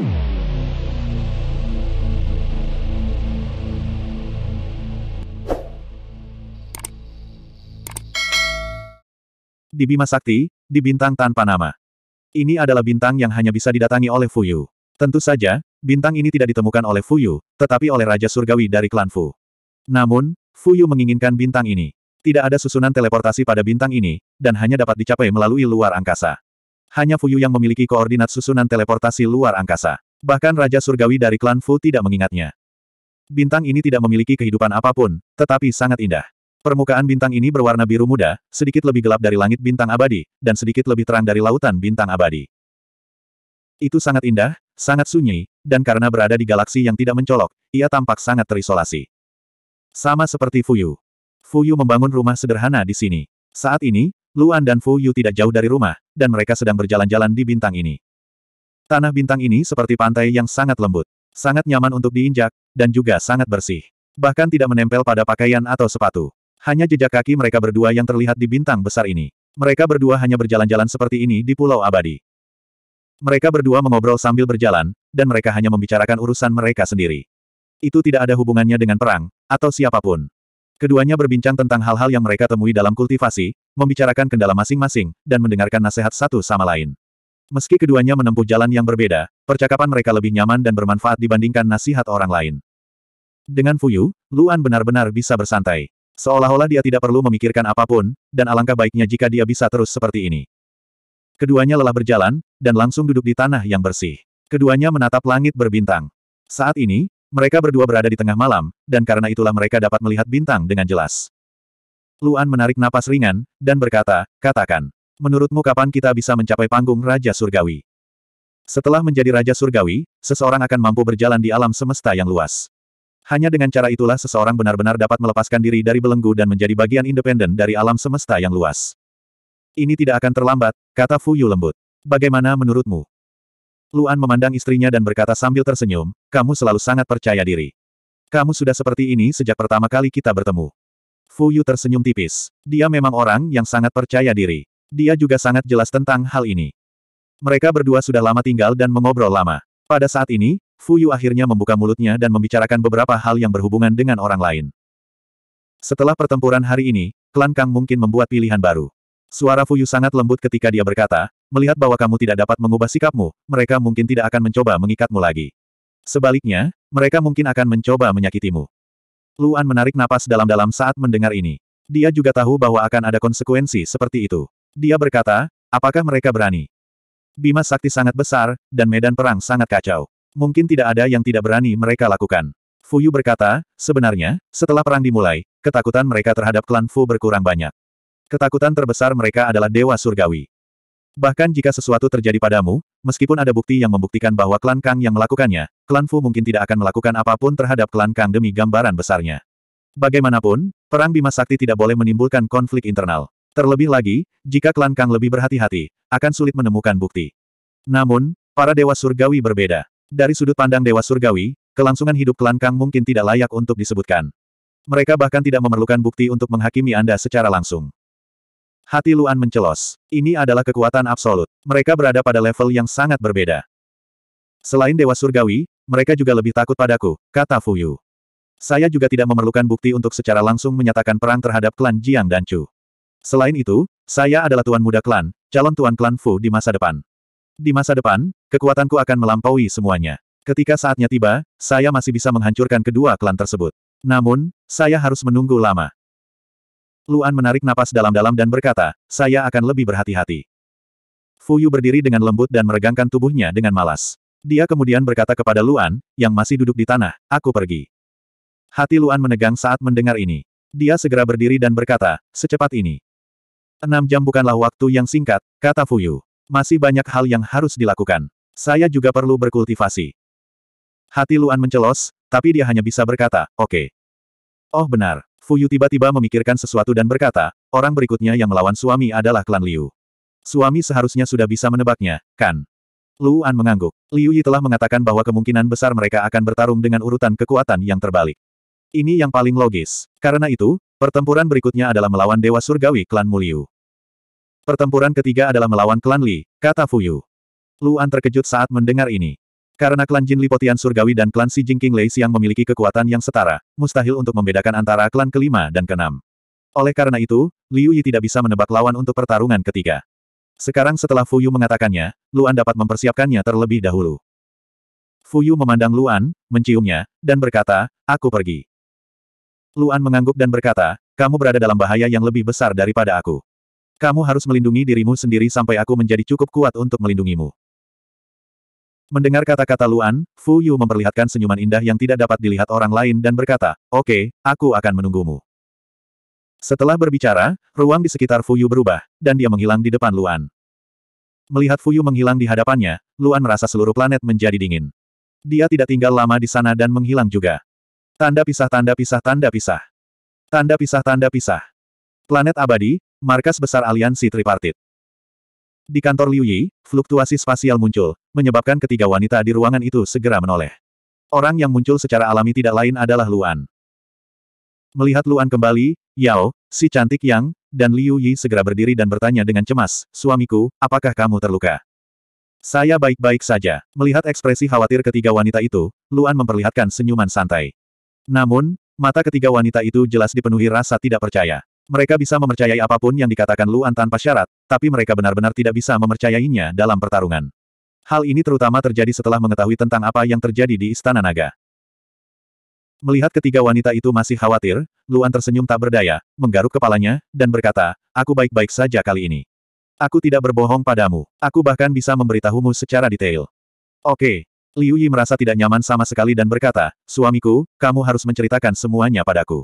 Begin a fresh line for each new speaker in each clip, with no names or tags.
Di Bima Sakti, di bintang tanpa nama. Ini adalah bintang yang hanya bisa didatangi oleh Fuyu. Tentu saja, bintang ini tidak ditemukan oleh Fuyu, tetapi oleh Raja Surgawi dari klan Fu. Namun, Fuyu menginginkan bintang ini. Tidak ada susunan teleportasi pada bintang ini, dan hanya dapat dicapai melalui luar angkasa. Hanya Fuyu yang memiliki koordinat susunan teleportasi luar angkasa. Bahkan Raja Surgawi dari klan Fu tidak mengingatnya. Bintang ini tidak memiliki kehidupan apa pun, tetapi sangat indah. Permukaan bintang ini berwarna biru muda, sedikit lebih gelap dari langit bintang abadi, dan sedikit lebih terang dari lautan bintang abadi. Itu sangat indah, sangat sunyi, dan karena berada di galaksi yang tidak mencolok, ia tampak sangat terisolasi. Sama seperti Fuyu. Fuyu membangun rumah sederhana di sini. Saat ini, Luan dan Fuyu tidak jauh dari rumah, dan mereka sedang berjalan-jalan di bintang ini. Tanah bintang ini seperti pantai yang sangat lembut, sangat nyaman untuk diinjak, dan juga sangat bersih. Bahkan tidak menempel pada pakaian atau sepatu. Hanya jejak kaki mereka berdua yang terlihat di bintang besar ini. Mereka berdua hanya berjalan-jalan seperti ini di Pulau Abadi. Mereka berdua mengobrol sambil berjalan, dan mereka hanya membicarakan urusan mereka sendiri. Itu tidak ada hubungannya dengan perang, atau siapa pun. Keduanya berbincang tentang hal-hal yang mereka temui dalam kultivasi, membicarakan kendala masing-masing, dan mendengarkan nasihat satu sama lain. Meski keduanya menempuh jalan yang berbeda, percakapan mereka lebih nyaman dan bermanfaat dibandingkan nasihat orang lain. Dengan Fuyu, Luan benar-benar bisa bersantai. Seolah-olah dia tidak perlu memikirkan apa pun, dan alangkah baiknya jika dia bisa terus seperti ini. Keduanya lelah berjalan, dan langsung duduk di tanah yang bersih. Keduanya menatap langit berbintang. Saat ini, mereka berdua berada di tengah malam, dan karena itulah mereka dapat melihat bintang dengan jelas. Luan menarik napas ringan, dan berkata, katakan, menurutmu kapan kita bisa mencapai panggung Raja Surgawi? Setelah menjadi Raja Surgawi, seseorang akan mampu berjalan di alam semesta yang luas. Hanya dengan cara itulah seseorang benar-benar dapat melepaskan diri dari belenggu dan menjadi bagian independen dari alam semesta yang luas. Ini tidak akan terlambat, kata Fu Yu lembut. Bagaimana menurutmu? Luan memandang istrinya dan berkata sambil tersenyum, kamu selalu sangat percaya diri. Kamu sudah seperti ini sejak pertama kali kita bertemu. Fu Yu tersenyum tipis. Dia memang orang yang sangat percaya diri. Dia juga sangat jelas tentang hal ini. Mereka berdua sudah lama tinggal dan mengobrol lama. Pada saat ini, Fu Yu akhirnya membuka mulutnya dan membicarakan beberapa hal yang berhubungan dengan orang lain. Setelah pertempuran hari ini, klan Kang mungkin membuat pilihan baru. Suara Fu Yu sangat lembut ketika dia berkata, melihat bahwa kamu tidak dapat mengubah sikapmu, mereka mungkin tidak akan mencoba mengikatmu lagi. Sebaliknya, mereka mungkin akan mencoba menyakitimu. Luan menarik napas dalam-dalam saat mendengar ini. Dia juga tahu bahwa akan ada konsekuensi seperti itu. Dia berkata, apakah mereka berani? Bima Sakti sangat besar, dan medan perang sangat kacau. Mungkin tidak ada yang tidak berani mereka lakukan. Fu Yu berkata, sebenarnya, setelah perang dimulai, ketakutan mereka terhadap klan Fu berkurang banyak. Ketakutan terbesar mereka adalah Dewa Surgawi. Bahkan jika sesuatu terjadi padamu, meskipun ada bukti yang membuktikan bahwa klan Kang yang melakukannya, klan Fu mungkin tidak akan melakukan apa pun terhadap klan Kang demi gambaran besarnya. Bagaimanapun, perang Bima Sakti tidak boleh menimbulkan konflik internal. Terlebih lagi, jika klan Kang lebih berhati-hati, akan sulit menemukan bukti. Namun, para Dewa Surgawi berbeda. Dari sudut pandang Dewa Surgawi, kelangsungan hidup klan Kang mungkin tidak layak untuk disebutkan. Mereka bahkan tidak memerlukan bukti untuk menghakimi Anda secara langsung. Hati Luan mencelos. Ini adalah kekuatan absolut. Mereka berada pada level yang sangat berbeda. Selain Dewa Surgawi, mereka juga lebih takut padaku, kata Fu Yu. Saya juga tidak memerlukan bukti untuk secara langsung menyatakan perang terhadap klan Jiang dan Chu. Selain itu, saya adalah tuan muda klan, calon tuan klan Fu di masa depan. Di masa depan, kekuatanku akan melampaui semuanya. Ketika saatnya tiba, saya masih bisa menghancurkan kedua klan tersebut. Namun, saya harus menunggu lama. Luan menarik napas dalam-dalam dan berkata, saya akan lebih berhati-hati. Fu Yu berdiri dengan lembut dan meregangkan tubuhnya dengan malas. Dia kemudian berkata kepada Luan, yang masih duduk di tanah, aku pergi. Hati Luan menegang saat mendengar ini. Dia segera berdiri dan berkata, secepat ini. Enam jam bukanlah waktu yang singkat, kata Fu Yu. Masih banyak hal yang harus dilakukan. Saya juga perlu berkultivasi. Hati Luan mencelos, tapi dia hanya bisa berkata, oke. Okay. Oh benar, Fu Yu tiba-tiba memikirkan sesuatu dan berkata, orang berikutnya yang melawan suami adalah klan Liu. Suami seharusnya sudah bisa menebaknya, kan? Luan mengangguk. Liu Yi telah mengatakan bahwa kemungkinan besar mereka akan bertarung dengan urutan kekuatan yang terbalik. Ini yang paling logis. Karena itu, pertempuran berikutnya adalah melawan Dewa Surgawi klan Muliu. Pertempuran ketiga adalah melawan klan Li, kata Fu Yu. Luan terkejut saat mendengar ini. Karena klan Jin Lipotian Surgawi dan klan Si Jingking Lei Siang memiliki kekuatan yang setara, mustahil untuk membedakan antara klan kelima dan keenam. Oleh karena itu, Liu Yi tidak bisa menebak lawan untuk pertarungan ketiga. Sekarang setelah Fu Yu mengatakannya, Luan dapat mempersiapkannya terlebih dahulu. Fu Yu memandang Luan, menciumnya, dan berkata, aku pergi. Luan mengangguk dan berkata, kamu berada dalam bahaya yang lebih besar daripada aku. Kamu harus melindungi dirimu sendiri sampai aku menjadi cukup kuat untuk melindungimu. Mendengar kata-kata Luan, Fu Yu memperlihatkan senyuman indah yang tidak dapat dilihat orang lain dan berkata, Oke, aku akan menunggumu. Setelah berbicara, ruang di sekitar Fu Yu berubah, dan dia menghilang di depan Luan. Melihat Fu Yu menghilang di hadapannya, Luan merasa seluruh planet menjadi dingin. Dia tidak tinggal lama di sana dan menghilang juga. Tanda pisah tanda pisah tanda pisah. Tanda pisah tanda pisah. Planet abadi, markas besar aliansi tripartit. Di kantor Liu Yi, fluktuasi spasial muncul, menyebabkan ketiga wanita di ruangan itu segera menoleh. Orang yang muncul secara alami tidak lain adalah Luan. Melihat Luan kembali, Yao, si cantik Yang, dan Liu Yi segera berdiri dan bertanya dengan cemas, suamiku, apakah kamu terluka? Saya baik-baik saja. Melihat ekspresi khawatir ketiga wanita itu, Luan memperlihatkan senyuman santai. Namun, mata ketiga wanita itu jelas dipenuhi rasa tidak percaya. Mereka bisa mempercayai apa pun yang dikatakan Luan tanpa syarat, tapi mereka benar-benar tidak bisa mempercayainya dalam pertarungan. Hal ini terutama terjadi setelah mengetahui tentang apa yang terjadi di Istana Naga. Melihat ketiga wanita itu masih khawatir, Luan tersenyum tak berdaya, menggaruk kepalanya, dan berkata, aku baik-baik saja kali ini. Aku tidak berbohong padamu. Aku bahkan bisa memberitahumu secara detail. Oke. Liu Yi merasa tidak nyaman sama sekali dan berkata, suamiku, kamu harus menceritakan semuanya padaku.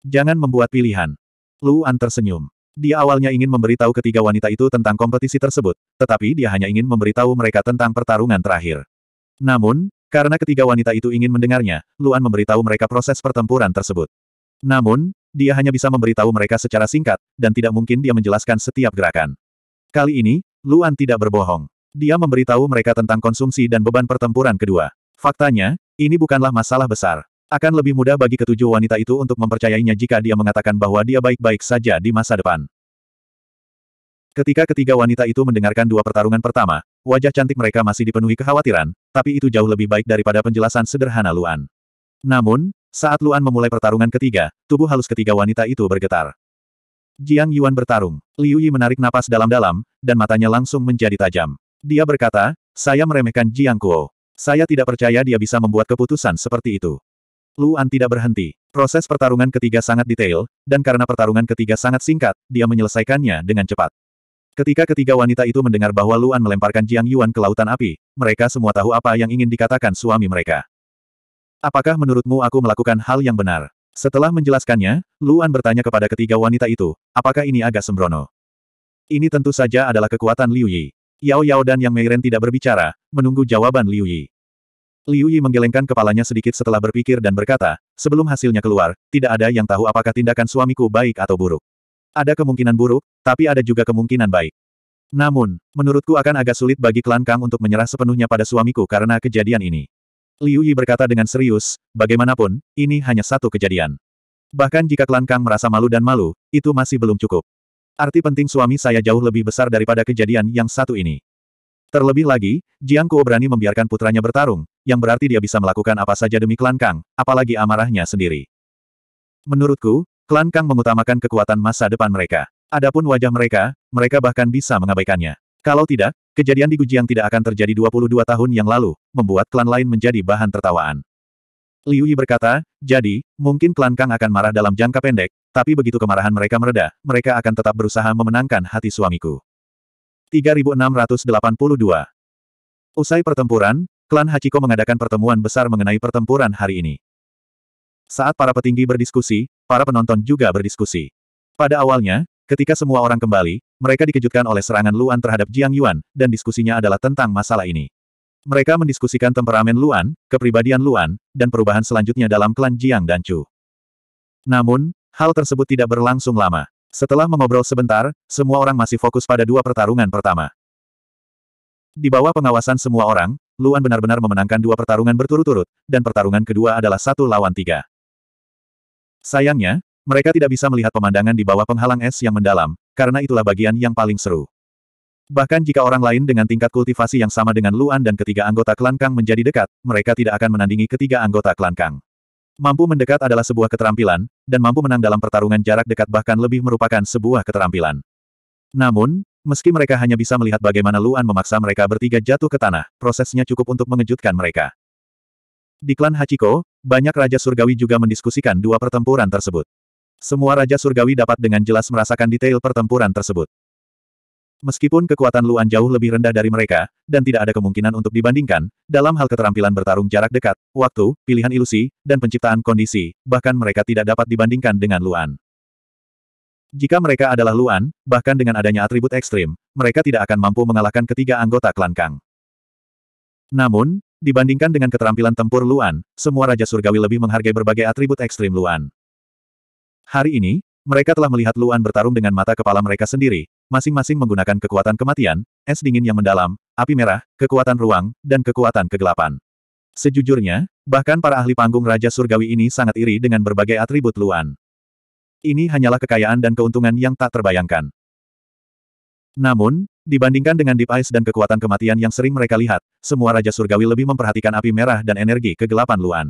Jangan membuat pilihan. Luan tersenyum. Dia awalnya ingin memberitahu ketiga wanita itu tentang kompetisi tersebut, tetapi dia hanya ingin memberitahu mereka tentang pertarungan terakhir. Namun, karena ketiga wanita itu ingin mendengarnya, Luan memberitahu mereka proses pertempuran tersebut. Namun, dia hanya bisa memberitahu mereka secara singkat, dan tidak mungkin dia menjelaskan setiap gerakan. Kali ini, Luan tidak berbohong. Dia memberitahu mereka tentang konsumsi dan beban pertempuran kedua. Faktanya, ini bukanlah masalah besar. Akan lebih mudah bagi ketujuh wanita itu untuk mempercayainya jika dia mengatakan bahwa dia baik-baik saja di masa depan. Ketika ketiga wanita itu mendengarkan dua pertarungan pertama, wajah cantik mereka masih dipenuhi kekhawatiran, tapi itu jauh lebih baik daripada penjelasan sederhana Luan. Namun, saat Luan memulai pertarungan ketiga, tubuh halus ketiga wanita itu bergetar. Jiang Yuan bertarung. Liu Yi menarik napas dalam-dalam, dan matanya langsung menjadi tajam. Dia berkata, saya meremehkan Jiang Kuo. Saya tidak percaya dia bisa membuat keputusan seperti itu. Luan tidak berhenti. Proses pertarungan ketiga sangat detail, dan karena pertarungan ketiga sangat singkat, dia menyelesaikannya dengan cepat. Ketika ketiga wanita itu mendengar bahwa Luan melemparkan Jiang Yuan ke lautan api, mereka semua tahu apa yang ingin dikatakan suami mereka. Apakah menurutmu aku melakukan hal yang benar? Setelah menjelaskannya, Luan bertanya kepada ketiga wanita itu, apakah ini agak sembrono? Ini tentu saja adalah kekuatan Liu Yi. Yao Yao dan Yang Meiren tidak berbicara, menunggu jawaban Liu Yi. Liu Yi menggelengkan kepalanya sedikit setelah berpikir dan berkata, sebelum hasilnya keluar, tidak ada yang tahu apakah tindakan suamiku baik atau buruk. Ada kemungkinan buruk, tapi ada juga kemungkinan baik. Namun, menurutku akan agak sulit bagi klan Kang untuk menyerah sepenuhnya pada suamiku karena kejadian ini. Liu Yi berkata dengan serius, bagaimanapun, ini hanya satu kejadian. Bahkan jika klan Kang merasa malu dan malu, itu masih belum cukup. Arti penting suami saya jauh lebih besar daripada kejadian yang satu ini. Terlebih lagi, Jiang Kuo berani membiarkan putranya bertarung, yang berarti dia bisa melakukan apa saja demi klan Kang, apalagi amarahnya sendiri. Menurutku, klan Kang mengutamakan kekuatan masa depan mereka. Adapun wajah mereka, mereka bahkan bisa mengabaikannya. Kalau tidak, kejadian di Gujiang tidak akan terjadi 22 tahun yang lalu, membuat klan lain menjadi bahan tertawaan. Liu Yi berkata, jadi, mungkin klan Kang akan marah dalam jangka pendek, tapi begitu kemarahan mereka mereda, mereka akan tetap berusaha memenangkan hati suamiku. 3682. Usai pertempuran, klan Hachiko mengadakan pertemuan besar mengenai pertempuran hari ini. Saat para petinggi berdiskusi, para penonton juga berdiskusi. Pada awalnya, ketika semua orang kembali, mereka dikejutkan oleh serangan Luan terhadap Jiang Yuan, dan diskusinya adalah tentang masalah ini. Mereka mendiskusikan temperamen Luan, kepribadian Luan, dan perubahan selanjutnya dalam klan Jiang dan Chu. Namun, hal tersebut tidak berlangsung lama. Setelah mengobrol sebentar, semua orang masih fokus pada dua pertarungan pertama. Di bawah pengawasan semua orang, Luan benar-benar memenangkan dua pertarungan berturut-turut, dan pertarungan kedua adalah satu lawan tiga. Sayangnya, mereka tidak bisa melihat pemandangan di bawah penghalang es yang mendalam, karena itulah bagian yang paling seru. Bahkan jika orang lain dengan tingkat kultivasi yang sama dengan Luan dan ketiga anggota klan Kang menjadi dekat, mereka tidak akan menandingi ketiga anggota klan Kang. Mampu mendekat adalah sebuah keterampilan, dan mampu menang dalam pertarungan jarak dekat bahkan lebih merupakan sebuah keterampilan. Namun, meski mereka hanya bisa melihat bagaimana Luan memaksa mereka bertiga jatuh ke tanah, prosesnya cukup untuk mengejutkan mereka. Di klan Hachiko, banyak Raja Surgawi juga mendiskusikan dua pertempuran tersebut. Semua Raja Surgawi dapat dengan jelas merasakan detail pertempuran tersebut. Meskipun kekuatan Luan jauh lebih rendah dari mereka, dan tidak ada kemungkinan untuk dibandingkan, dalam hal keterampilan bertarung jarak dekat, waktu, pilihan ilusi, dan penciptaan kondisi, bahkan mereka tidak dapat dibandingkan dengan Luan. Jika mereka adalah Luan, bahkan dengan adanya atribut ekstrim, mereka tidak akan mampu mengalahkan ketiga anggota klan Kang. Namun, dibandingkan dengan keterampilan tempur Luan, semua Raja Surgawi lebih menghargai berbagai atribut ekstrim Luan. Hari ini, mereka telah melihat Luan bertarung dengan mata kepala mereka sendiri, masing-masing menggunakan kekuatan kematian, es dingin yang mendalam, api merah, kekuatan ruang, dan kekuatan kegelapan. Sejujurnya, bahkan para ahli panggung Raja Surgawi ini sangat iri dengan berbagai atribut Luan. Ini hanyalah kekayaan dan keuntungan yang tak terbayangkan. Namun, dibandingkan dengan Deep Ice dan kekuatan kematian yang sering mereka lihat, semua Raja Surgawi lebih memperhatikan api merah dan energi kegelapan Luan.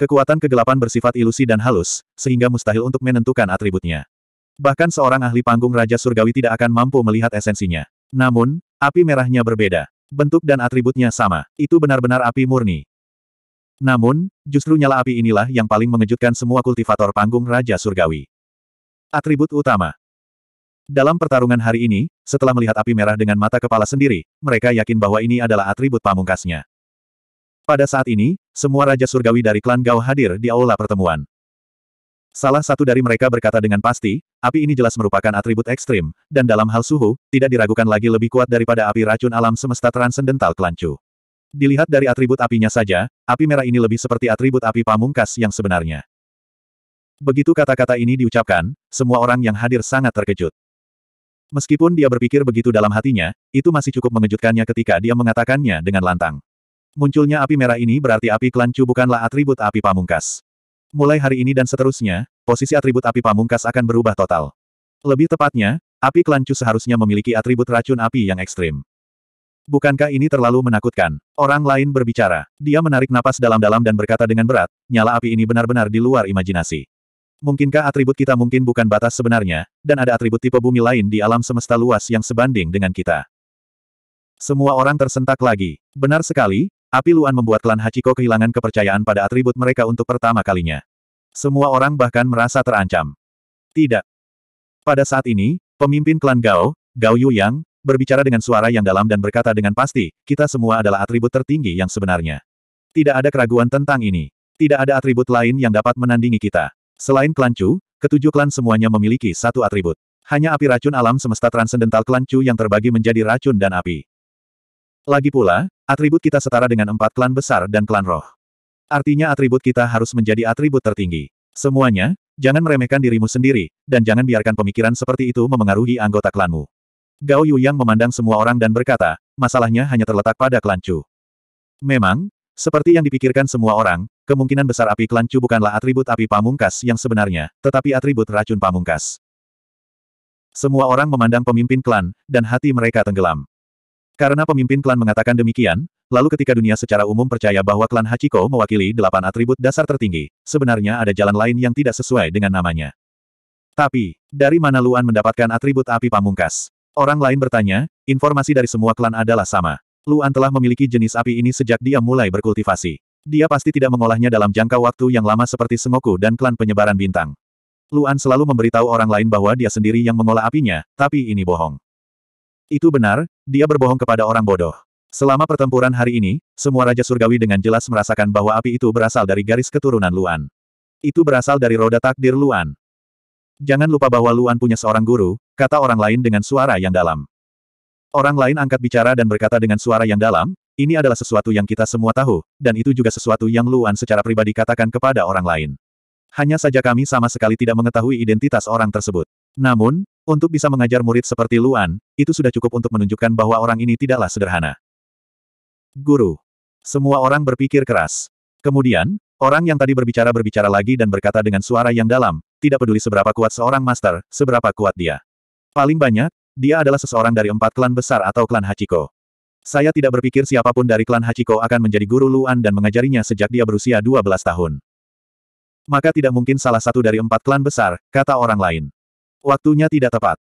Kekuatan kegelapan bersifat ilusi dan halus, sehingga mustahil untuk menentukan atributnya. Bahkan seorang ahli panggung Raja Surgawi tidak akan mampu melihat esensinya. Namun, api merahnya berbeda. Bentuk dan atributnya sama. Itu benar-benar api murni. Namun, justru nyala api inilah yang paling mengejutkan semua kultivator panggung Raja Surgawi. Atribut utama. Dalam pertarungan hari ini, setelah melihat api merah dengan mata kepala sendiri, mereka yakin bahwa ini adalah atribut pamungkasnya. Pada saat ini, semua Raja Surgawi dari klan Gao hadir di aula pertemuan. Salah satu dari mereka berkata dengan pasti, api ini jelas merupakan atribut ekstrim, dan dalam hal suhu, tidak diragukan lagi lebih kuat daripada api racun alam semesta transendental kelancu. Dilihat dari atribut apinya saja, api merah ini lebih seperti atribut api pamungkas yang sebenarnya. Begitu kata-kata ini diucapkan, semua orang yang hadir sangat terkejut. Meskipun dia berpikir begitu dalam hatinya, itu masih cukup mengejutkannya ketika dia mengatakannya dengan lantang. Munculnya api merah ini berarti api kelancu bukanlah atribut api pamungkas. Mulai hari ini dan seterusnya, posisi atribut api pamungkas akan berubah total. Lebih tepatnya, api kelancu seharusnya memiliki atribut racun api yang ekstrim. Bukankah ini terlalu menakutkan? Orang lain berbicara. Dia menarik napas dalam-dalam dan berkata dengan berat, nyala api ini benar-benar di luar imajinasi. Mungkinkah atribut kita mungkin bukan batas sebenarnya, dan ada atribut tipe bumi lain di alam semesta luas yang sebanding dengan kita? Semua orang tersentak lagi. Benar sekali, Api Luan membuat klan Hachiko kehilangan kepercayaan pada atribut mereka untuk pertama kalinya. Semua orang bahkan merasa terancam. Tidak. Pada saat ini, pemimpin klan Gao, Gao Yuyang, berbicara dengan suara yang dalam dan berkata dengan pasti, kita semua adalah atribut tertinggi yang sebenarnya. Tidak ada keraguan tentang ini. Tidak ada atribut lain yang dapat menandingi kita. Selain klan Chu, ketujuh klan semuanya memiliki satu atribut. Hanya api racun alam semesta transendental klan Chu yang terbagi menjadi racun dan api. Lagi pula, atribut kita setara dengan empat klan besar dan klan roh. Artinya atribut kita harus menjadi atribut tertinggi. Semuanya, jangan meremehkan dirimu sendiri, dan jangan biarkan pemikiran seperti itu memengaruhi anggota klanmu. Gao Yuyang memandang semua orang dan berkata, masalahnya hanya terletak pada klan Chu. Memang, seperti yang dipikirkan semua orang, kemungkinan besar api klan Chu bukanlah atribut api pamungkas yang sebenarnya, tetapi atribut racun pamungkas. Semua orang memandang pemimpin klan, dan hati mereka tenggelam. Karena pemimpin klan mengatakan demikian, lalu ketika dunia secara umum percaya bahwa klan Hachiko mewakili delapan atribut dasar tertinggi, sebenarnya ada jalan lain yang tidak sesuai dengan namanya. Tapi, dari mana Luan mendapatkan atribut api pamungkas? Orang lain bertanya, informasi dari semua klan adalah sama. Luan telah memiliki jenis api ini sejak dia mulai berkultivasi. Dia pasti tidak mengolahnya dalam jangka waktu yang lama seperti Sengoku dan klan penyebaran bintang. Luan selalu memberitahu orang lain bahwa dia sendiri yang mengolah apinya, tapi ini bohong. Itu benar, dia berbohong kepada orang bodoh. Selama pertempuran hari ini, semua Raja Surgawi dengan jelas merasakan bahwa api itu berasal dari garis keturunan Luan. Itu berasal dari roda takdir Luan. Jangan lupa bahwa Luan punya seorang guru, kata orang lain dengan suara yang dalam. Orang lain angkat bicara dan berkata dengan suara yang dalam, ini adalah sesuatu yang kita semua tahu, dan itu juga sesuatu yang Luan secara pribadi katakan kepada orang lain. Hanya saja kami sama sekali tidak mengetahui identitas orang tersebut. Namun, untuk bisa mengajar murid seperti Luan, itu sudah cukup untuk menunjukkan bahwa orang ini tidaklah sederhana. Guru. Semua orang berpikir keras. Kemudian, orang yang tadi berbicara berbicara lagi dan berkata dengan suara yang dalam, tidak peduli seberapa kuat seorang master, seberapa kuat dia. Paling banyak, dia adalah seseorang dari empat klan besar atau klan Hachiko. Saya tidak berpikir siapa pun dari klan Hachiko akan menjadi guru Luan dan mengajarinya sejak dia berusia 12 tahun. Maka tidak mungkin salah satu dari empat klan besar, kata orang lain. Waktunya tidak tepat.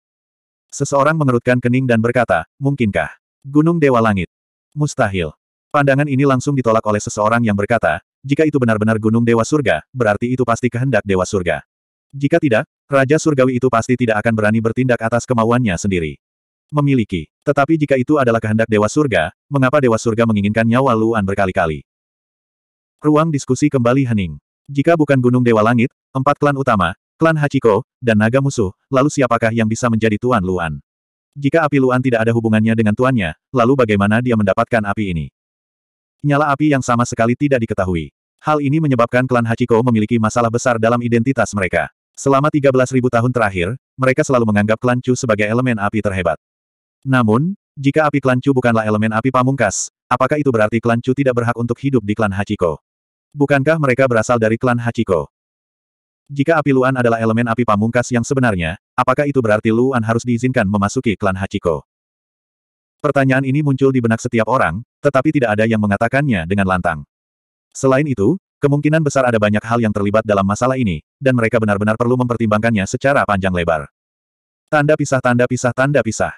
Seseorang mengerutkan kening dan berkata, mungkinkah? Gunung Dewa Langit. Mustahil. Pandangan ini langsung ditolak oleh seseorang yang berkata, jika itu benar-benar Gunung Dewa Surga, berarti itu pasti kehendak Dewa Surga. Jika tidak, Raja Surgawi itu pasti tidak akan berani bertindak atas kemauannya sendiri. Memiliki. Tetapi jika itu adalah kehendak Dewa Surga, mengapa Dewa Surga menginginkan nyawa Luan berkali-kali? Ruang diskusi kembali hening. Jika bukan Gunung Dewa Langit, empat klan utama, klan Hachiko, dan naga musuh, lalu siapakah yang bisa menjadi Tuan Luan? Jika api Luan tidak ada hubungannya dengan tuannya, lalu bagaimana dia mendapatkan api ini? Nyala api yang sama sekali tidak diketahui. Hal ini menyebabkan klan Hachiko memiliki masalah besar dalam identitas mereka. Selama 13.000 tahun terakhir, mereka selalu menganggap klan Chu sebagai elemen api terhebat. Namun, jika api klan Chu bukanlah elemen api pamungkas, apakah itu berarti klan Chu tidak berhak untuk hidup di klan Hachiko? Bukankah mereka berasal dari klan Hachiko? Jika api Luan adalah elemen api pamungkas yang sebenarnya, apakah itu berarti Luan harus diizinkan memasuki klan Hachiko? Pertanyaan ini muncul di benak setiap orang, tetapi tidak ada yang mengatakannya dengan lantang. Selain itu, kemungkinan besar ada banyak hal yang terlibat dalam masalah ini, dan mereka benar-benar perlu mempertimbangkannya secara panjang lebar. Tanda pisah tanda pisah tanda pisah.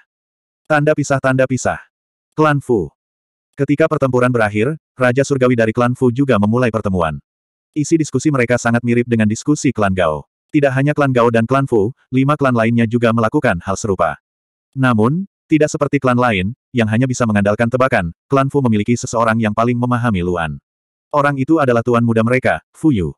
Tanda pisah tanda pisah. Klan Fu. Ketika pertempuran berakhir, Raja Surgawi dari klan Fu juga memulai pertemuan. Isi diskusi mereka sangat mirip dengan diskusi klan Gao. Tidak hanya klan Gao dan klan Fu, lima klan lainnya juga melakukan hal serupa. Namun, tidak seperti klan lain, yang hanya bisa mengandalkan tebakan, klan Fu memiliki seseorang yang paling memahami Luan. Orang itu adalah tuan muda mereka, Fu Yu.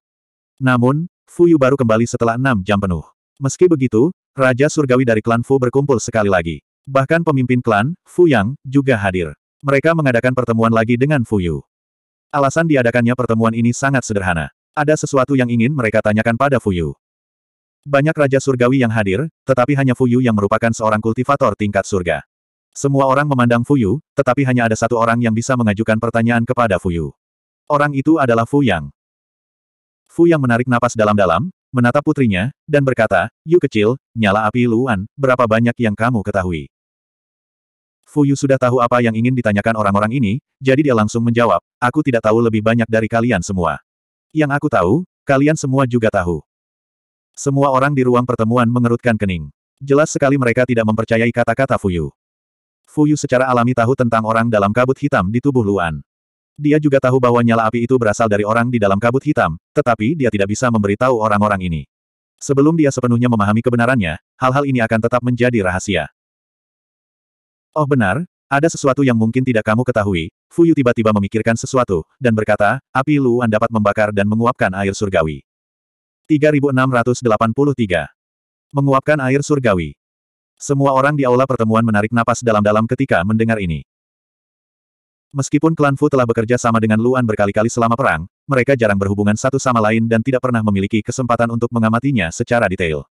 Namun, Fu Yu baru kembali setelah enam jam penuh. Meski begitu, Raja Surgawi dari klan Fu berkumpul sekali lagi. Bahkan pemimpin klan, Fu Yang, juga hadir. Mereka mengadakan pertemuan lagi dengan Fu Yu. Alasan diadakannya pertemuan ini sangat sederhana. Ada sesuatu yang ingin mereka tanyakan pada Fuyu. Banyak Raja Surgawi yang hadir, tetapi hanya Fuyu yang merupakan seorang kultivator tingkat surga. Semua orang memandang Fuyu, tetapi hanya ada satu orang yang bisa mengajukan pertanyaan kepada Fuyu. Orang itu adalah Fu Yang. Fu Yang menarik napas dalam-dalam, menatap putrinya, dan berkata, Yu kecil, nyala api Luan, berapa banyak yang kamu ketahui? Fu Yu sudah tahu apa yang ingin ditanyakan orang-orang ini, jadi dia langsung menjawab, aku tidak tahu lebih banyak dari kalian semua. Yang aku tahu, kalian semua juga tahu. Semua orang di ruang pertemuan mengerutkan kening. Jelas sekali mereka tidak mempercayai kata-kata Fu Yu. Fu Yu secara alami tahu tentang orang dalam kabut hitam di tubuh Luan. Dia juga tahu bahwa nyala api itu berasal dari orang di dalam kabut hitam, tetapi dia tidak bisa memberitahu orang-orang ini. Sebelum dia sepenuhnya memahami kebenarannya, hal-hal ini akan tetap menjadi rahasia. Oh benar, ada sesuatu yang mungkin tidak kamu ketahui. Fu Yu tiba-tiba memikirkan sesuatu, dan berkata, api Luan dapat membakar dan menguapkan air surgawi. 3683. Menguapkan air surgawi. Semua orang di aula pertemuan menarik napas dalam-dalam ketika mendengar ini. Meskipun klan Fu telah bekerja sama dengan Luan berkali-kali selama perang, mereka jarang berhubungan satu sama lain dan tidak pernah memiliki kesempatan untuk mengamatinya secara detail.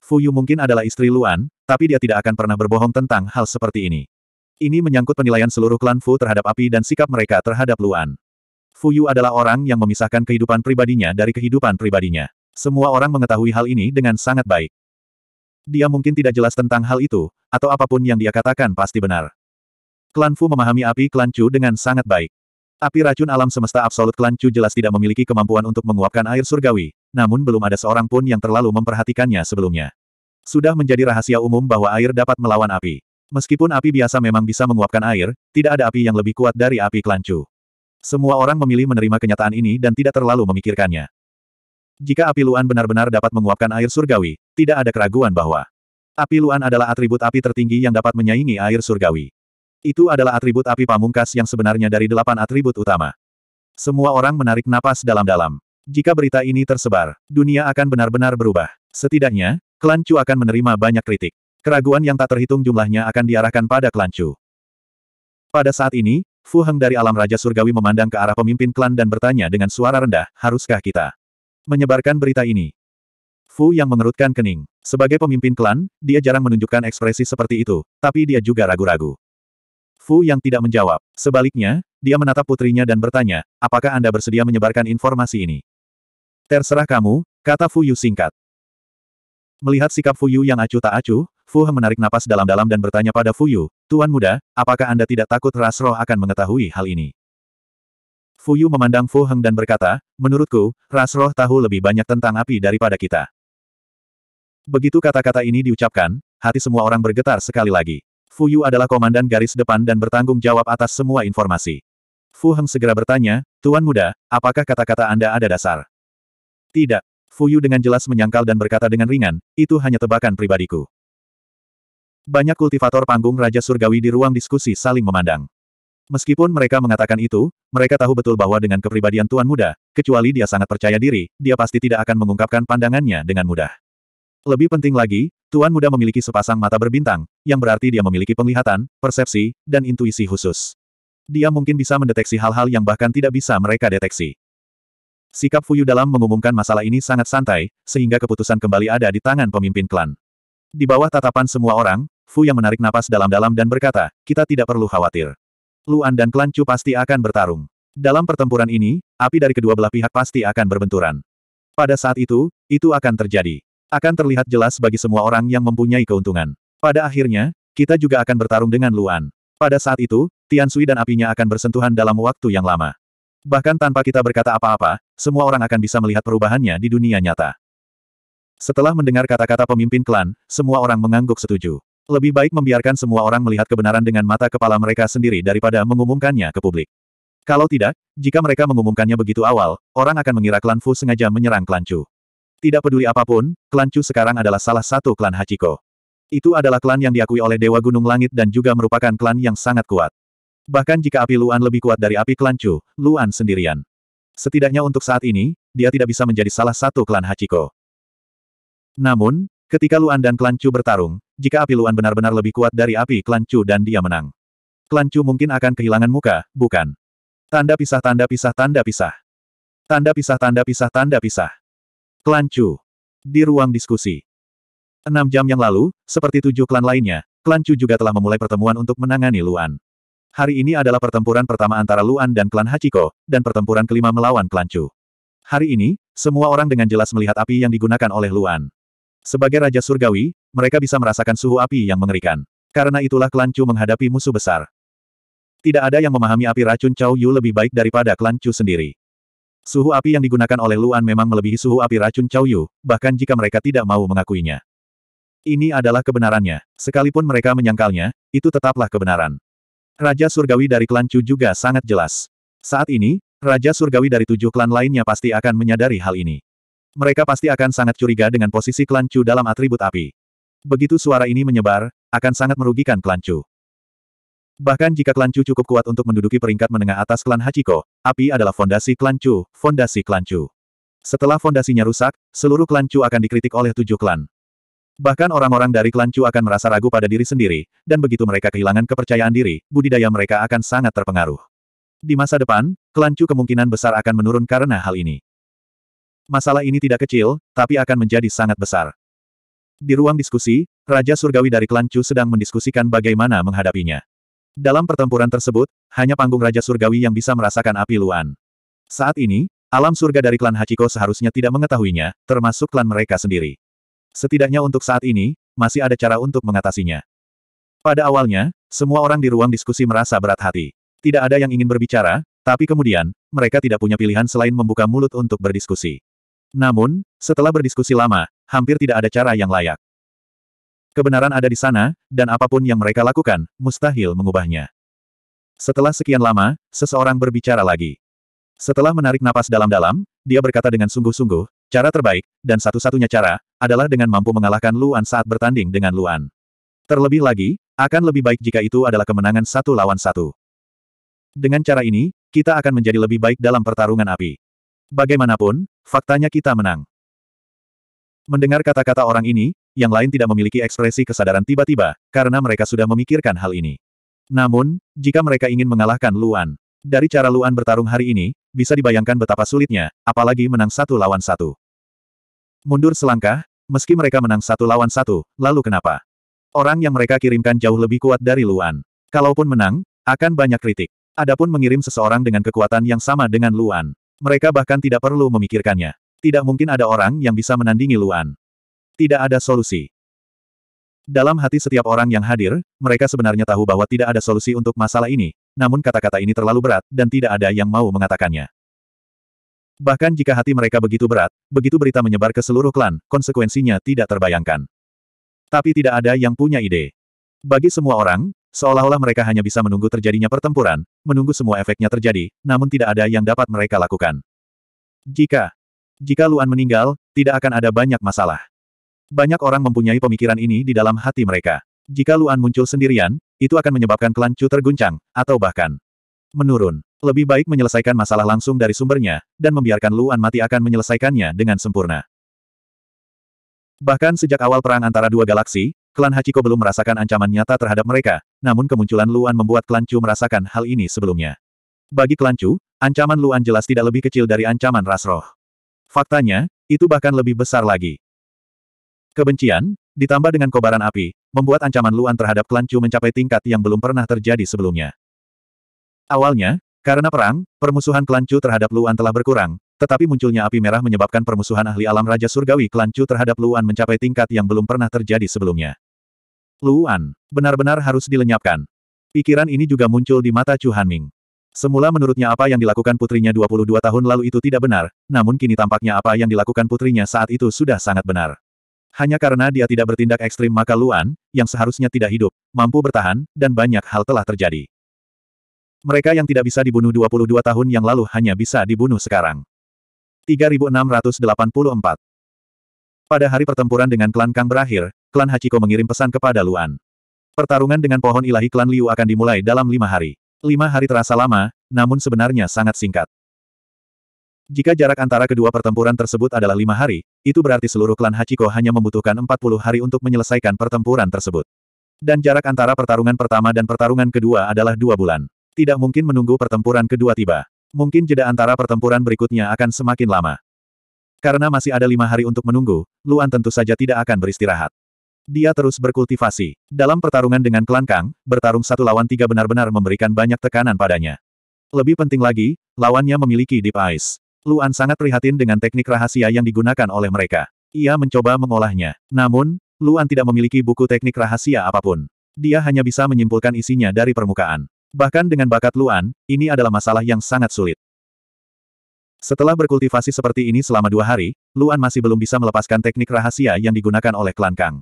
Fu Yu mungkin adalah istri Luan, tapi dia tidak akan pernah berbohong tentang hal seperti ini. Ini menyangkut penilaian seluruh klan Fu terhadap api dan sikap mereka terhadap Luan. Fu Yu adalah orang yang memisahkan kehidupan pribadinya dari kehidupan pribadinya. Semua orang mengetahui hal ini dengan sangat baik. Dia mungkin tidak jelas tentang hal itu, atau apa pun yang dia katakan pasti benar. Klan Fu memahami api klan Chu dengan sangat baik. Api racun alam semesta absolut klan Chu jelas tidak memiliki kemampuan untuk menguapkan air surgawi, namun belum ada seorang pun yang terlalu memperhatikannya sebelumnya. Sudah menjadi rahasia umum bahwa air dapat melawan api. Meskipun api biasa memang bisa menguapkan air, tidak ada api yang lebih kuat dari api kelancu. Semua orang memilih menerima kenyataan ini dan tidak terlalu memikirkannya. Jika api Luan benar-benar dapat menguapkan air surgawi, tidak ada keraguan bahwa api Luan adalah atribut api tertinggi yang dapat menyaingi air surgawi. Itu adalah atribut api pamungkas yang sebenarnya dari delapan atribut utama. Semua orang menarik napas dalam-dalam. Jika berita ini tersebar, dunia akan benar-benar berubah. Setidaknya, Klan Chu akan menerima banyak kritik. Keraguan yang tak terhitung jumlahnya akan diarahkan pada klan Chu. Pada saat ini, Fu Heng dari alam Raja Surgawi memandang ke arah pemimpin klan dan bertanya dengan suara rendah, haruskah kita menyebarkan berita ini? Fu yang mengerutkan kening. Sebagai pemimpin klan, dia jarang menunjukkan ekspresi seperti itu, tapi dia juga ragu-ragu. Fu yang tidak menjawab. Sebaliknya, dia menatap putrinya dan bertanya, apakah Anda bersedia menyebarkan informasi ini? Terserah kamu, kata Fu Yu singkat. Melihat sikap Fu Yu yang acuh tak acuh, Fu Heng menarik napas dalam-dalam dan bertanya pada Fu Yu, Tuan Muda, apakah Anda tidak takut ras roh akan mengetahui hal ini? Fu Yu memandang Fu Heng dan berkata, menurutku, ras roh tahu lebih banyak tentang api daripada kita. Begitu kata-kata ini diucapkan, hati semua orang bergetar sekali lagi. Fu Yu adalah komandan garis depan dan bertanggung jawab atas semua informasi. Fu Heng segera bertanya, Tuan Muda, apakah kata-kata Anda ada dasar? Tidak. Fu Yu dengan jelas menyangkal dan berkata dengan ringan, itu hanya tebakan pribadiku. Banyak kultivator panggung Raja Surgawi di ruang diskusi saling memandang. Meskipun mereka mengatakan itu, mereka tahu betul bahwa dengan kepribadian Tuan Muda, kecuali dia sangat percaya diri, dia pasti tidak akan mengungkapkan pandangannya dengan mudah. Lebih penting lagi, Tuan Muda memiliki sepasang mata berbintang, yang berarti dia memiliki penglihatan, persepsi, dan intuisi khusus. Dia mungkin bisa mendeteksi hal-hal yang bahkan tidak bisa mereka deteksi. Sikap Fuyu dalam mengumumkan masalah ini sangat santai, sehingga keputusan kembali ada di tangan pemimpin klan. Di bawah tatapan semua orang, Fu yang menarik napas dalam-dalam dan berkata, kita tidak perlu khawatir. Luan dan klan Chu pasti akan bertarung. Dalam pertempuran ini, api dari kedua belah pihak pasti akan berbenturan. Pada saat itu, itu akan terjadi. Akan terlihat jelas bagi semua orang yang mempunyai keuntungan. Pada akhirnya, kita juga akan bertarung dengan Luan. Pada saat itu, Tian Sui dan apinya akan bersentuhan dalam waktu yang lama. Bahkan tanpa kita berkata apa-apa, semua orang akan bisa melihat perubahannya di dunia nyata. Setelah mendengar kata-kata pemimpin klan, semua orang mengangguk setuju. Lebih baik membiarkan semua orang melihat kebenaran dengan mata kepala mereka sendiri daripada mengumumkannya ke publik. Kalau tidak, jika mereka mengumumkannya begitu awal, orang akan mengira klan Fu sengaja menyerang klan Chu. Tidak peduli apa pun, klan Chu sekarang adalah salah satu klan Hachiko. Itu adalah klan yang diakui oleh Dewa Gunung Langit dan juga merupakan klan yang sangat kuat. Bahkan jika api Luan lebih kuat dari api klan Chu, Luan sendirian. Setidaknya untuk saat ini, dia tidak bisa menjadi salah satu klan Hachiko. Namun, Ketika Luan dan klan Chu bertarung, jika api Luan benar-benar lebih kuat dari api klan Chu dan dia menang. Klan Chu mungkin akan kehilangan muka, bukan? Tanda pisah tanda pisah tanda pisah. Tanda pisah tanda pisah tanda pisah. Klan Chu. Di ruang diskusi. Enam jam yang lalu, seperti tujuh klan lainnya, klan Chu juga telah memulai pertemuan untuk menangani Luan. Hari ini adalah pertempuran pertama antara Luan dan klan Hachiko, dan pertempuran kelima melawan klan Chu. Hari ini, semua orang dengan jelas melihat api yang digunakan oleh Luan. Sebagai Raja Surgawi, mereka bisa merasakan suhu api yang mengerikan. Karena itulah klan Chu menghadapi musuh besar. Tidak ada yang memahami api racun Chow Yu lebih baik daripada klan Chu sendiri. Suhu api yang digunakan oleh Luan memang melebihi suhu api racun Chow Yu, bahkan jika mereka tidak mau mengakuinya. Ini adalah kebenarannya. Sekalipun mereka menyangkalnya, itu tetaplah kebenaran. Raja Surgawi dari klan Chu juga sangat jelas. Saat ini, Raja Surgawi dari tujuh klan lainnya pasti akan menyadari hal ini. Mereka pasti akan sangat curiga dengan posisi klan Chu dalam atribut api. Begitu suara ini menyebar, akan sangat merugikan klan Chu. Bahkan jika klan Chu cukup kuat untuk menduduki peringkat menengah atas klan Hachiko, api adalah fondasi klan Chu, fondasi klan Chu. Setelah fondasinya rusak, seluruh klan Chu akan dikritik oleh tujuh klan. Bahkan orang-orang dari klan Chu akan merasa ragu pada diri sendiri, dan begitu mereka kehilangan kepercayaan diri, budidaya mereka akan sangat terpengaruh. Di masa depan, klan Chu kemungkinan besar akan menurun karena hal ini. Masalah ini tidak kecil, tapi akan menjadi sangat besar. Di ruang diskusi, Raja Surgawi dari klan Chu sedang mendiskusikan bagaimana menghadapinya. Dalam pertempuran tersebut, hanya panggung Raja Surgawi yang bisa merasakan api Luan. Saat ini, alam surga dari klan Hachiko seharusnya tidak mengetahuinya, termasuk klan mereka sendiri. Setidaknya untuk saat ini, masih ada cara untuk mengatasinya. Pada awalnya, semua orang di ruang diskusi merasa berat hati. Tidak ada yang ingin berbicara, tapi kemudian, mereka tidak punya pilihan selain membuka mulut untuk berdiskusi. Namun, setelah berdiskusi lama, hampir tidak ada cara yang layak. Kebenaran ada di sana, dan apa pun yang mereka lakukan, mustahil mengubahnya. Setelah sekian lama, seseorang berbicara lagi. Setelah menarik napas dalam-dalam, dia berkata dengan sungguh-sungguh, cara terbaik, dan satu-satunya cara, adalah dengan mampu mengalahkan Luan saat bertanding dengan Luan. Terlebih lagi, akan lebih baik jika itu adalah kemenangan satu lawan satu. Dengan cara ini, kita akan menjadi lebih baik dalam pertarungan api. Bagaimanapun, faktanya kita menang. Mendengar kata-kata orang ini, yang lain tidak memiliki ekspresi kesadaran tiba-tiba, karena mereka sudah memikirkan hal ini. Namun, jika mereka ingin mengalahkan Luan, dari cara Luan bertarung hari ini, bisa dibayangkan betapa sulitnya, apalagi menang satu lawan satu. Mundur selangkah, meski mereka menang satu lawan satu, lalu kenapa? Orang yang mereka kirimkan jauh lebih kuat dari Luan. Kalaupun menang, akan banyak kritik. Adapun mengirim seseorang dengan kekuatan yang sama dengan Luan, mereka bahkan tidak perlu memikirkannya. Tidak mungkin ada orang yang bisa menandingi Luan. Tidak ada solusi. Dalam hati setiap orang yang hadir, mereka sebenarnya tahu bahwa tidak ada solusi untuk masalah ini, namun kata-kata ini terlalu berat, dan tidak ada yang mau mengatakannya. Bahkan jika hati mereka begitu berat, begitu berita menyebar ke seluruh klan, konsekuensinya tidak terbayangkan. Tapi tidak ada yang punya ide. Bagi semua orang, seolah-olah mereka hanya bisa menunggu terjadinya pertempuran, menunggu semua efeknya terjadi, namun tidak ada yang dapat mereka lakukan. Jika jika Luan meninggal, tidak akan ada banyak masalah. Banyak orang mempunyai pemikiran ini di dalam hati mereka. Jika Luan muncul sendirian, itu akan menyebabkan klan Chu terguncang, atau bahkan menurun. Lebih baik menyelesaikan masalah langsung dari sumbernya, dan membiarkan Luan mati akan menyelesaikannya dengan sempurna. Bahkan sejak awal perang antara dua galaksi, klan Hachiko belum merasakan ancaman nyata terhadap mereka, namun kemunculan Luan membuat klan Chu merasakan hal ini sebelumnya. Bagi klan Chu, ancaman Luan jelas tidak lebih kecil dari ancaman ras roh. Faktanya, itu bahkan lebih besar lagi. Kebencian, ditambah dengan kobaran api, membuat ancaman Luan terhadap klan Chu mencapai tingkat yang belum pernah terjadi sebelumnya. Awalnya, karena perang, permusuhan klan Chu terhadap Luan telah berkurang, tetapi munculnya api merah menyebabkan permusuhan ahli alam Raja Surgawi klan Chu terhadap Luan mencapai tingkat yang belum pernah terjadi sebelumnya. Luan, benar-benar harus dilenyapkan. Pikiran ini juga muncul di mata Chu Hanming. Semula menurutnya apa yang dilakukan putrinya 22 tahun lalu itu tidak benar, namun kini tampaknya apa yang dilakukan putrinya saat itu sudah sangat benar. Hanya karena dia tidak bertindak ekstrim maka Luan, yang seharusnya tidak hidup, mampu bertahan, dan banyak hal telah terjadi. Mereka yang tidak bisa dibunuh 22 tahun yang lalu hanya bisa dibunuh sekarang. 3684 Pada hari pertempuran dengan klan Kang berakhir, klan Hachiko mengirim pesan kepada Luan. Pertarungan dengan pohon ilahi klan Liu akan dimulai dalam lima hari. Lima hari terasa lama, namun sebenarnya sangat singkat. Jika jarak antara kedua pertempuran tersebut adalah lima hari, itu berarti seluruh klan Hachiko hanya membutuhkan 40 hari untuk menyelesaikan pertempuran tersebut. Dan jarak antara pertarungan pertama dan pertarungan kedua adalah dua bulan. Tidak mungkin menunggu pertempuran kedua tiba. Mungkin jeda antara pertempuran berikutnya akan semakin lama. Karena masih ada lima hari untuk menunggu, Luan tentu saja tidak akan beristirahat. Dia terus berkultivasi. Dalam pertarungan dengan klan Kang, bertarung satu lawan tiga benar-benar memberikan banyak tekanan padanya. Lebih penting lagi, lawannya memiliki Deep Eyes. Luan sangat prihatin dengan teknik rahasia yang digunakan oleh mereka. Ia mencoba mengolahnya. Namun, Luan tidak memiliki buku teknik rahasia apa pun. Dia hanya bisa menyimpulkan isinya dari permukaan. Bahkan dengan bakat Luan, ini adalah masalah yang sangat sulit. Setelah berkultivasi seperti ini selama dua hari, Luan masih belum bisa melepaskan teknik rahasia yang digunakan oleh klan Kang.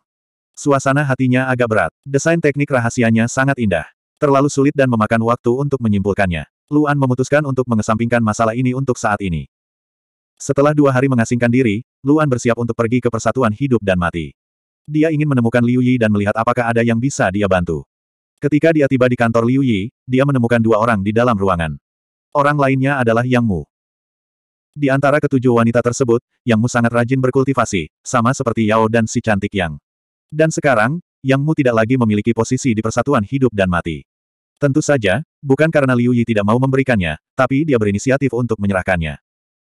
Suasana hatinya agak berat. Desain teknik rahasianya sangat indah. Terlalu sulit dan memakan waktu untuk menyimpulkannya. Luan memutuskan untuk mengesampingkan masalah ini untuk saat ini. Setelah dua hari mengasingkan diri, Luan bersiap untuk pergi ke persatuan hidup dan mati. Dia ingin menemukan Liu Yi dan melihat apakah ada yang bisa dia bantu. Ketika dia tiba di kantor Liu Yi, dia menemukan dua orang di dalam ruangan. Orang lainnya adalah Yang Mu. Di antara ketujuh wanita tersebut, Yang Mu sangat rajin berkultivasi, sama seperti Yao dan si cantik Yang. Dan sekarang, Yang Mu tidak lagi memiliki posisi di persatuan hidup dan mati. Tentu saja, bukan karena Liu Yi tidak mau memberikannya, tapi dia berinisiatif untuk menyerahkannya.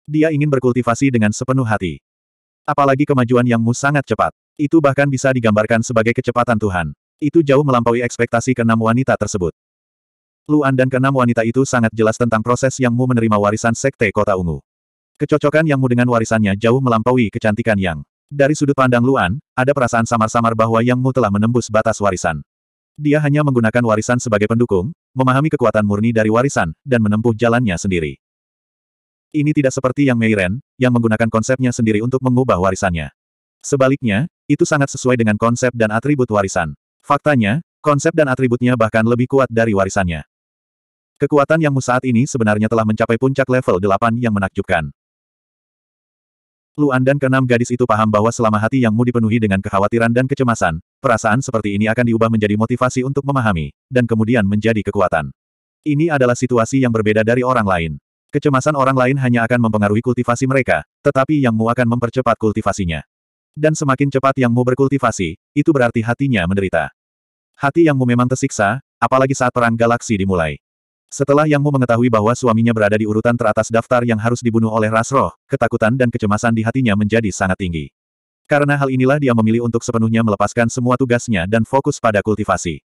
Dia ingin berkultivasi dengan sepenuh hati. Apalagi kemajuan Yang Mu sangat cepat. Itu bahkan bisa digambarkan sebagai kecepatan Tuhan. Itu jauh melampaui ekspektasi keenam wanita tersebut. Luan dan keenam wanita itu sangat jelas tentang proses Yang Mu menerima warisan Sekte Kota Ungu. Kecocokan Yang Mu dengan warisannya jauh melampaui kecantikan Yang. Dari sudut pandang Luan, ada perasaan samar-samar bahwa Yang Mu telah menembus batas warisan. Dia hanya menggunakan warisan sebagai pendukung, memahami kekuatan murni dari warisan, dan menempuh jalannya sendiri. Ini tidak seperti Yang Meiren, yang menggunakan konsepnya sendiri untuk mengubah warisannya. Sebaliknya, itu sangat sesuai dengan konsep dan atribut warisan. Faktanya, konsep dan atributnya bahkan lebih kuat dari warisannya. Kekuatan Yang saat ini sebenarnya telah mencapai puncak level 8 yang menakjubkan. Luan dan keenam gadis itu paham bahwa selama hati Yang Mu dipenuhi dengan kekhawatiran dan kecemasan, perasaan seperti ini akan diubah menjadi motivasi untuk memahami, dan kemudian menjadi kekuatan. Ini adalah situasi yang berbeda dari orang lain. Kecemasan orang lain hanya akan mempengaruhi kultivasi mereka, tetapi Yang Mu akan mempercepat kultivasinya. Dan semakin cepat Yang Mu berkultivasi, itu berarti hatinya menderita. Hati Yang Mu memang tersiksa, apalagi saat perang galaksi dimulai. Setelah Yang Mu mengetahui bahwa suaminya berada di urutan teratas daftar yang harus dibunuh oleh ras roh, ketakutan dan kecemasan di hatinya menjadi sangat tinggi. Karena hal inilah dia memilih untuk sepenuhnya melepaskan semua tugasnya dan fokus pada kultivasi.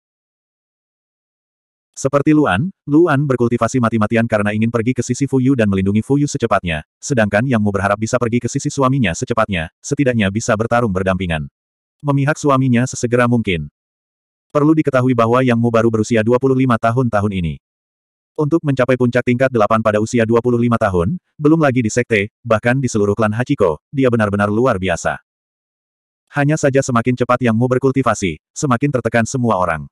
Seperti Luan, Luan berkultivasi mati-matian karena ingin pergi ke sisi Fuyu dan melindungi Fuyu secepatnya, sedangkan Yang Mu berharap bisa pergi ke sisi suaminya secepatnya, setidaknya bisa bertarung berdampingan. Memihak suaminya sesegera mungkin. Perlu diketahui bahwa Yang Mu baru berusia 25 tahun tahun ini. Untuk mencapai puncak tingkat 8 pada usia 25 tahun, belum lagi di sekte, bahkan di seluruh klan Hachiko, dia benar-benar luar biasa. Hanya saja semakin cepat Yang Mu berkultivasi, semakin tertekan semua orang.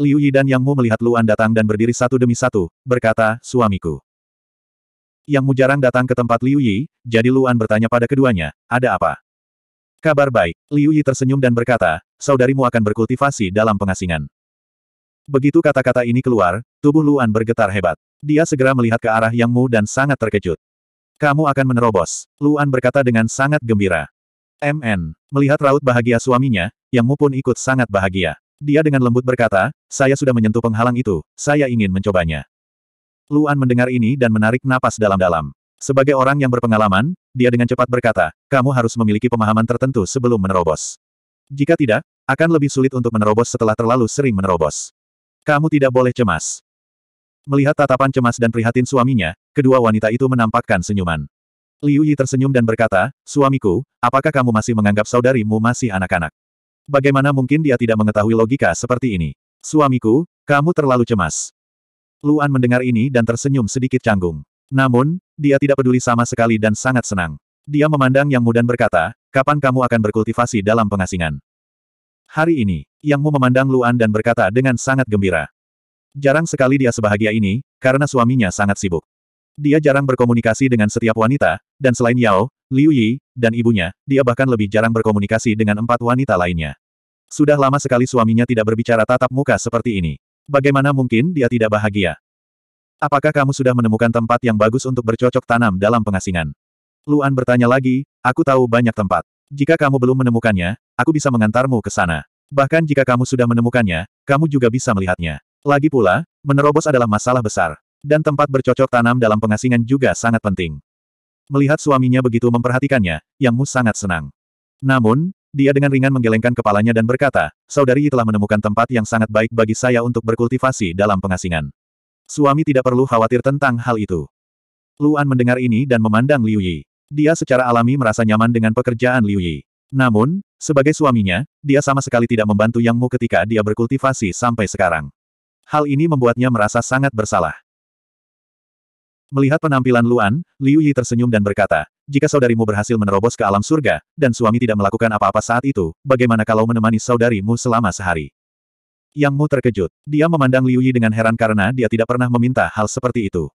Liu Yi dan Yang Mu melihat Luan datang dan berdiri satu demi satu, berkata, suamiku. Yang Mu jarang datang ke tempat Liu Yi, jadi Luan bertanya pada keduanya, ada apa? Kabar baik, Liu Yi tersenyum dan berkata, saudarimu akan berkultivasi dalam pengasingan. Begitu kata-kata ini keluar, tubuh Luan bergetar hebat. Dia segera melihat ke arah Yang Mu dan sangat terkejut. Kamu akan menerobos, Luan berkata dengan sangat gembira. MN, melihat raut bahagia suaminya, Yang Mu pun ikut sangat bahagia. Dia dengan lembut berkata, saya sudah menyentuh penghalang itu, saya ingin mencobanya. Luan mendengar ini dan menarik napas dalam-dalam. Sebagai orang yang berpengalaman, dia dengan cepat berkata, kamu harus memiliki pemahaman tertentu sebelum menerobos. Jika tidak, akan lebih sulit untuk menerobos setelah terlalu sering menerobos. Kamu tidak boleh cemas. Melihat tatapan cemas dan prihatin suaminya, kedua wanita itu menampakkan senyuman. Liu Yi tersenyum dan berkata, suamiku, apakah kamu masih menganggap saudarimu masih anak-anak? Bagaimana mungkin dia tidak mengetahui logika seperti ini? Suamiku, kamu terlalu cemas. Luan mendengar ini dan tersenyum sedikit canggung. Namun, dia tidak peduli sama sekali dan sangat senang. Dia memandang Yang Mu dan berkata, kapan kamu akan berkultivasi dalam pengasingan? Hari ini, Yang Mu memandang Luan dan berkata dengan sangat gembira. Jarang sekali dia sebahagia ini, karena suaminya sangat sibuk. Dia jarang berkomunikasi dengan setiap wanita, dan selain Yao, Liu Yi, dan ibunya, dia bahkan lebih jarang berkomunikasi dengan empat wanita lainnya. Sudah lama sekali suaminya tidak berbicara tatap muka seperti ini. Bagaimana mungkin dia tidak bahagia? Apakah kamu sudah menemukan tempat yang bagus untuk bercocok tanam dalam pengasingan? Luan bertanya lagi, aku tahu banyak tempat. Jika kamu belum menemukannya, aku bisa mengantarmu ke sana. Bahkan jika kamu sudah menemukannya, kamu juga bisa melihatnya. Lagi pula, menerobos adalah masalah besar. Dan tempat bercocok tanam dalam pengasingan juga sangat penting. Melihat suaminya begitu memperhatikannya, Yang Mu sangat senang. Namun, dia dengan ringan menggelengkan kepalanya dan berkata, Saudari telah menemukan tempat yang sangat baik bagi saya untuk berkultivasi dalam pengasingan. Suami tidak perlu khawatir tentang hal itu. Luan mendengar ini dan memandang Liu Yi. Dia secara alami merasa nyaman dengan pekerjaan Liu Yi. Namun, sebagai suaminya, dia sama sekali tidak membantu Yang Mu ketika dia berkultivasi sampai sekarang. Hal ini membuatnya merasa sangat bersalah. Melihat penampilan Luan, Liu Yi tersenyum dan berkata, jika saudarimu berhasil menerobos ke alam surga, dan suami tidak melakukan apa-apa saat itu, bagaimana kalau menemani saudarimu selama sehari? Yang Mu terkejut. Dia memandang Liu Yi dengan heran karena dia tidak pernah meminta hal seperti itu.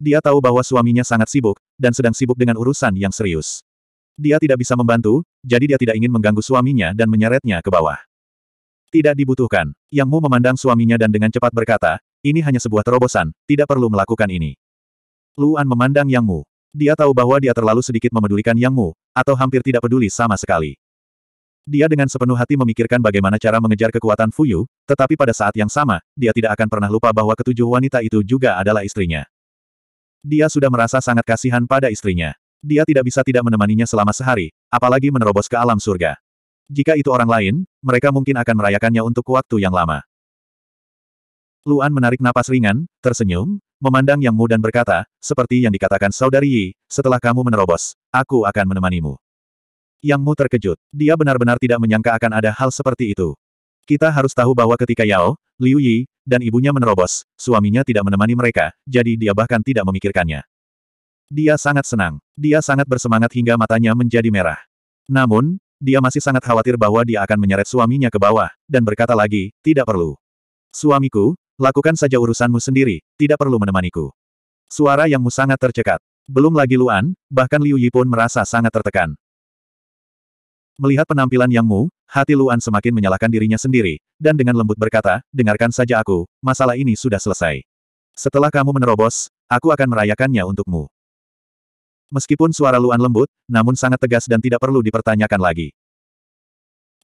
Dia tahu bahwa suaminya sangat sibuk, dan sedang sibuk dengan urusan yang serius. Dia tidak bisa membantu, jadi dia tidak ingin mengganggu suaminya dan menyeretnya ke bawah. Tidak dibutuhkan. Yang Mu memandang suaminya dan dengan cepat berkata, ini hanya sebuah terobosan, tidak perlu melakukan ini. Luan memandang Yang Mu. Dia tahu bahwa dia terlalu sedikit memedulikan Yang Mu, atau hampir tidak peduli sama sekali. Dia dengan sepenuh hati memikirkan bagaimana cara mengejar kekuatan Fuyu, tetapi pada saat yang sama, dia tidak akan pernah lupa bahwa ketujuh wanita itu juga adalah istrinya. Dia sudah merasa sangat kasihan pada istrinya. Dia tidak bisa tidak menemaninya selama sehari, apalagi menerobos ke alam surga. Jika itu orang lain, mereka mungkin akan merayakannya untuk waktu yang lama. Luan menarik napas ringan, tersenyum, memandang Yang Mu dan berkata, seperti yang dikatakan Saudari Yi, setelah kamu menerobos, aku akan menemanimu. Yang Mu terkejut. Dia benar-benar tidak menyangka akan ada hal seperti itu. Kita harus tahu bahwa ketika Yao, Liu Yi, dan ibunya menerobos, suaminya tidak menemani mereka, jadi dia bahkan tidak memikirkannya. Dia sangat senang. Dia sangat bersemangat hingga matanya menjadi merah. Namun, dia masih sangat khawatir bahwa dia akan menyeret suaminya ke bawah, dan berkata lagi, tidak perlu. Suamiku, Lakukan saja urusanmu sendiri, tidak perlu menemaniku. Suara Yang Mu sangat tercekat. Belum lagi Luan, bahkan Liu Yi pun merasa sangat tertekan. Melihat penampilan Yang Mu, hati Luan semakin menyalahkan dirinya sendiri, dan dengan lembut berkata, dengarkan saja aku, masalah ini sudah selesai. Setelah kamu menerobos, aku akan merayakannya untukmu. Meskipun suara Luan lembut, namun sangat tegas dan tidak perlu dipertanyakan lagi.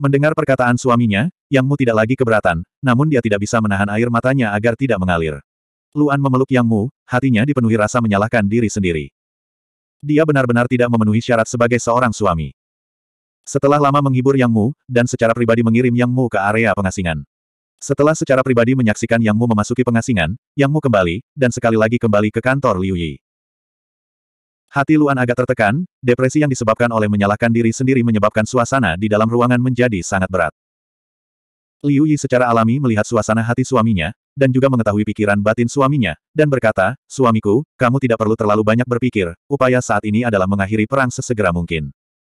Mendengar perkataan suaminya, Yang Mu tidak lagi keberatan, namun dia tidak bisa menahan air matanya agar tidak mengalir. Luan memeluk Yang Mu, hatinya dipenuhi rasa menyalahkan diri sendiri. Dia benar-benar tidak memenuhi syarat sebagai seorang suami. Setelah lama menghibur Yang Mu, dan secara pribadi mengirim Yang Mu ke area pengasingan. Setelah secara pribadi menyaksikan Yang Mu memasuki pengasingan, Yang Mu kembali, dan sekali lagi kembali ke kantor Liu Yi. Hati Luan agak tertekan, depresi yang disebabkan oleh menyalahkan diri sendiri menyebabkan suasana di dalam ruangan menjadi sangat berat. Liu Yi secara alami melihat suasana hati suaminya, dan juga mengetahui pikiran batin suaminya, dan berkata, Suamiku, kamu tidak perlu terlalu banyak berpikir, upaya saat ini adalah mengakhiri perang sesegera mungkin.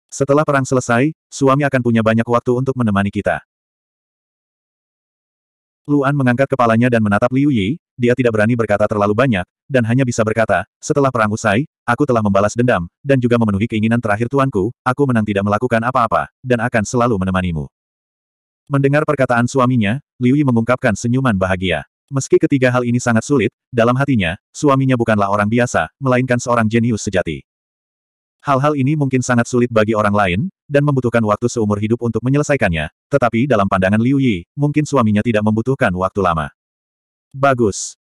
Setelah perang selesai, suami akan punya banyak waktu untuk menemani kita. Luan mengangkat kepalanya dan menatap Liu Yi, dia tidak berani berkata terlalu banyak, dan hanya bisa berkata, setelah perang usai, aku telah membalas dendam, dan juga memenuhi keinginan terakhir tuanku, aku menang tidak melakukan apa-apa, dan akan selalu menemanimu. Mendengar perkataan suaminya, Liu Yi mengungkapkan senyuman bahagia. Meski ketiga hal ini sangat sulit, dalam hatinya, suaminya bukanlah orang biasa, melainkan seorang jenius sejati. Hal-hal ini mungkin sangat sulit bagi orang lain, dan membutuhkan waktu seumur hidup untuk menyelesaikannya, tetapi dalam pandangan Liu Yi, mungkin suaminya tidak membutuhkan waktu lama. Bagus.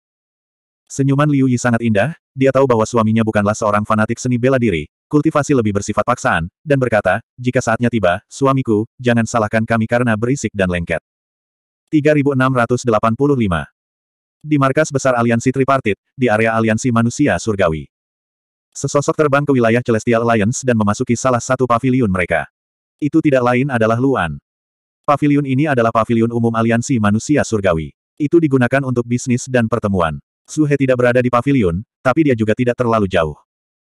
Senyuman Liu Yi sangat indah, dia tahu bahwa suaminya bukanlah seorang fanatik seni bela diri, kultivasi lebih bersifat paksaan, dan berkata, jika saatnya tiba, suamiku, jangan salahkan kami karena berisik dan lengket. 3685 Di markas besar aliansi tripartit, di area aliansi manusia surgawi. Sesosok terbang ke wilayah Celestial Alliance dan memasuki salah satu paviliun mereka. Itu tidak lain adalah Luan. Paviliun ini adalah paviliun umum aliansi manusia surgawi. Itu digunakan untuk bisnis dan pertemuan. Suhe tidak berada di paviliun, tapi dia juga tidak terlalu jauh.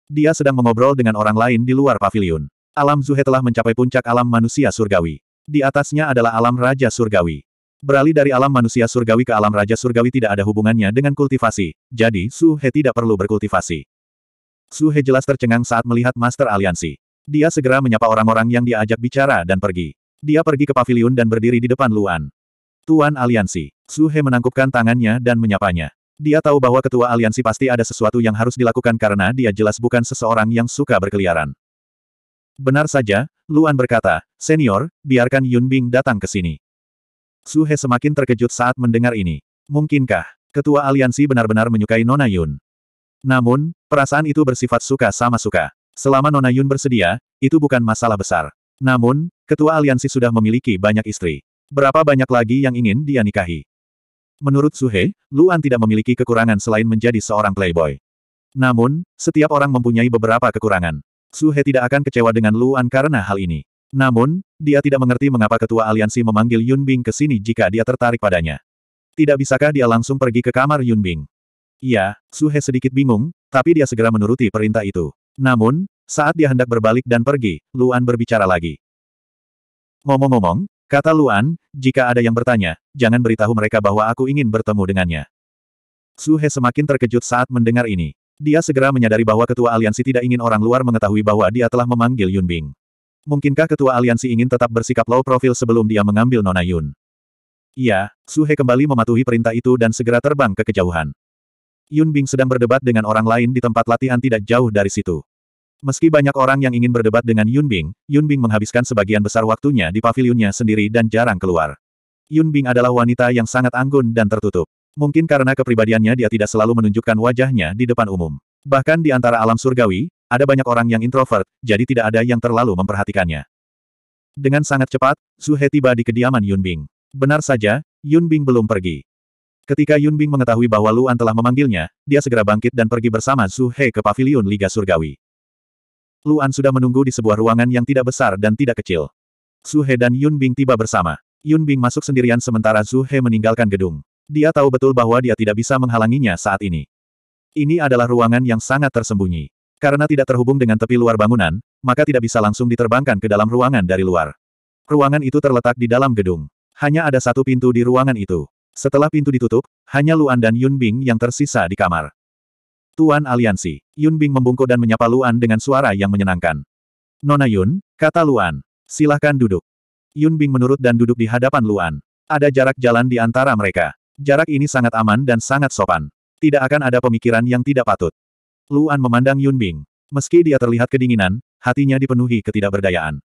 Dia sedang mengobrol dengan orang lain di luar paviliun. Alam Zuhe telah mencapai puncak alam manusia surgawi. Di atasnya adalah alam Raja Surgawi. Beralih dari alam manusia surgawi ke alam Raja Surgawi tidak ada hubungannya dengan kultivasi, jadi Suhe tidak perlu berkultivasi. Su He jelas tercengang saat melihat Master Aliansi. Dia segera menyapa orang-orang yang dia ajak bicara dan pergi. Dia pergi ke paviliun dan berdiri di depan Luan. Tuan Aliansi. Su He menangkupkan tangannya dan menyapanya. Dia tahu bahwa ketua aliansi pasti ada sesuatu yang harus dilakukan karena dia jelas bukan seseorang yang suka berkeliaran. Benar saja, Luan berkata, Senior, biarkan Yun Bing datang ke sini. Su He semakin terkejut saat mendengar ini. Mungkinkah, ketua aliansi benar-benar menyukai Nona Yun? Namun, perasaan itu bersifat suka sama suka. Selama Nona Yun bersedia, itu bukan masalah besar. Namun, ketua aliansi sudah memiliki banyak istri. Berapa banyak lagi yang ingin dia nikahi? Menurut Suhe, Luan tidak memiliki kekurangan selain menjadi seorang playboy. Namun, setiap orang mempunyai beberapa kekurangan. Suhe tidak akan kecewa dengan Luan karena hal ini. Namun, dia tidak mengerti mengapa ketua aliansi memanggil Yun Bing ke sini jika dia tertarik padanya. Tidak bisakah dia langsung pergi ke kamar Yun Bing? Iya, Suhe sedikit bingung, tapi dia segera menuruti perintah itu. Namun, saat dia hendak berbalik dan pergi, Luan berbicara lagi. Ngomong-ngomong, kata Luan, jika ada yang bertanya, jangan beritahu mereka bahwa aku ingin bertemu dengannya. Suhe semakin terkejut saat mendengar ini. Dia segera menyadari bahwa ketua aliansi tidak ingin orang luar mengetahui bahwa dia telah memanggil Yun Bing. Mungkinkah ketua aliansi ingin tetap bersikap low profile sebelum dia mengambil Nona Yun? Iya, Suhe kembali mematuhi perintah itu dan segera terbang ke kejauhan. Yun Bing sedang berdebat dengan orang lain di tempat latihan tidak jauh dari situ. Meski banyak orang yang ingin berdebat dengan Yun Bing, Yun Bing menghabiskan sebagian besar waktunya di pavilionnya sendiri dan jarang keluar. Yun Bing adalah wanita yang sangat anggun dan tertutup. Mungkin karena kepribadiannya dia tidak selalu menunjukkan wajahnya di depan umum. Bahkan di antara alam surgawi, ada banyak orang yang introvert, jadi tidak ada yang terlalu memperhatikannya. Dengan sangat cepat, Su He tiba di kediaman Yun Bing. Benar saja, Yun Bing belum pergi. Ketika Yun Bing mengetahui bahwa Luan telah memanggilnya, dia segera bangkit dan pergi bersama Su He ke pavilion Liga Surgawi. Luan sudah menunggu di sebuah ruangan yang tidak besar dan tidak kecil. Su He dan Yun Bing tiba bersama. Yun Bing masuk sendirian sementara Su He meninggalkan gedung. Dia tahu betul bahwa dia tidak bisa menghalanginya saat ini. Ini adalah ruangan yang sangat tersembunyi. Karena tidak terhubung dengan tepi luar bangunan, maka tidak bisa langsung diterbangkan ke dalam ruangan dari luar. Ruangan itu terletak di dalam gedung. Hanya ada satu pintu di ruangan itu. Setelah pintu ditutup, hanya Luan dan Yun Bing yang tersisa di kamar. Tuan Aliansi, Yun Bing membungkuk dan menyapa Luan dengan suara yang menyenangkan. Nona Yun, kata Luan, silahkan duduk. Yun Bing menurut dan duduk di hadapan Luan. Ada jarak jalan di antara mereka. Jarak ini sangat aman dan sangat sopan. Tidak akan ada pemikiran yang tidak patut. Luan memandang Yun Bing. Meski dia terlihat kedinginan, hatinya dipenuhi ketidakberdayaan.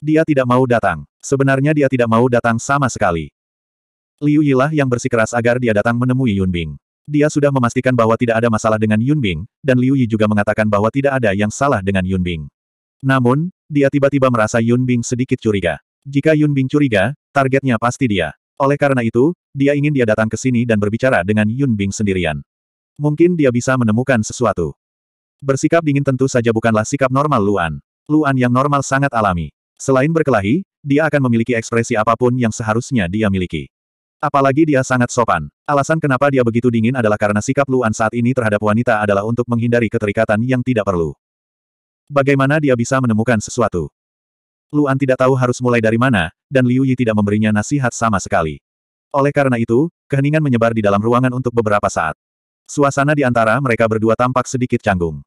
Dia tidak mau datang. Sebenarnya dia tidak mau datang sama sekali. Liu Yilah yang bersikeras agar dia datang menemui Yun Bing. Dia sudah memastikan bahwa tidak ada masalah dengan Yun Bing, dan Liu Yi juga mengatakan bahwa tidak ada yang salah dengan Yun Bing. Namun, dia tiba-tiba merasa Yun Bing sedikit curiga. Jika Yun Bing curiga, targetnya pasti dia. Oleh karena itu, dia ingin dia datang ke sini dan berbicara dengan Yun Bing sendirian. Mungkin dia bisa menemukan sesuatu. Bersikap dingin tentu saja bukanlah sikap normal Luan. Luan yang normal sangat alami. Selain berkelahi, dia akan memiliki ekspresi apa pun yang seharusnya dia miliki. Apalagi dia sangat sopan. Alasan kenapa dia begitu dingin adalah karena sikap Luan saat ini terhadap wanita adalah untuk menghindari keterikatan yang tidak perlu. Bagaimana dia bisa menemukan sesuatu? Luan tidak tahu harus mulai dari mana, dan Liu Yi tidak memberinya nasihat sama sekali. Oleh karena itu, keheningan menyebar di dalam ruangan untuk beberapa saat. Suasana di antara mereka berdua tampak sedikit canggung.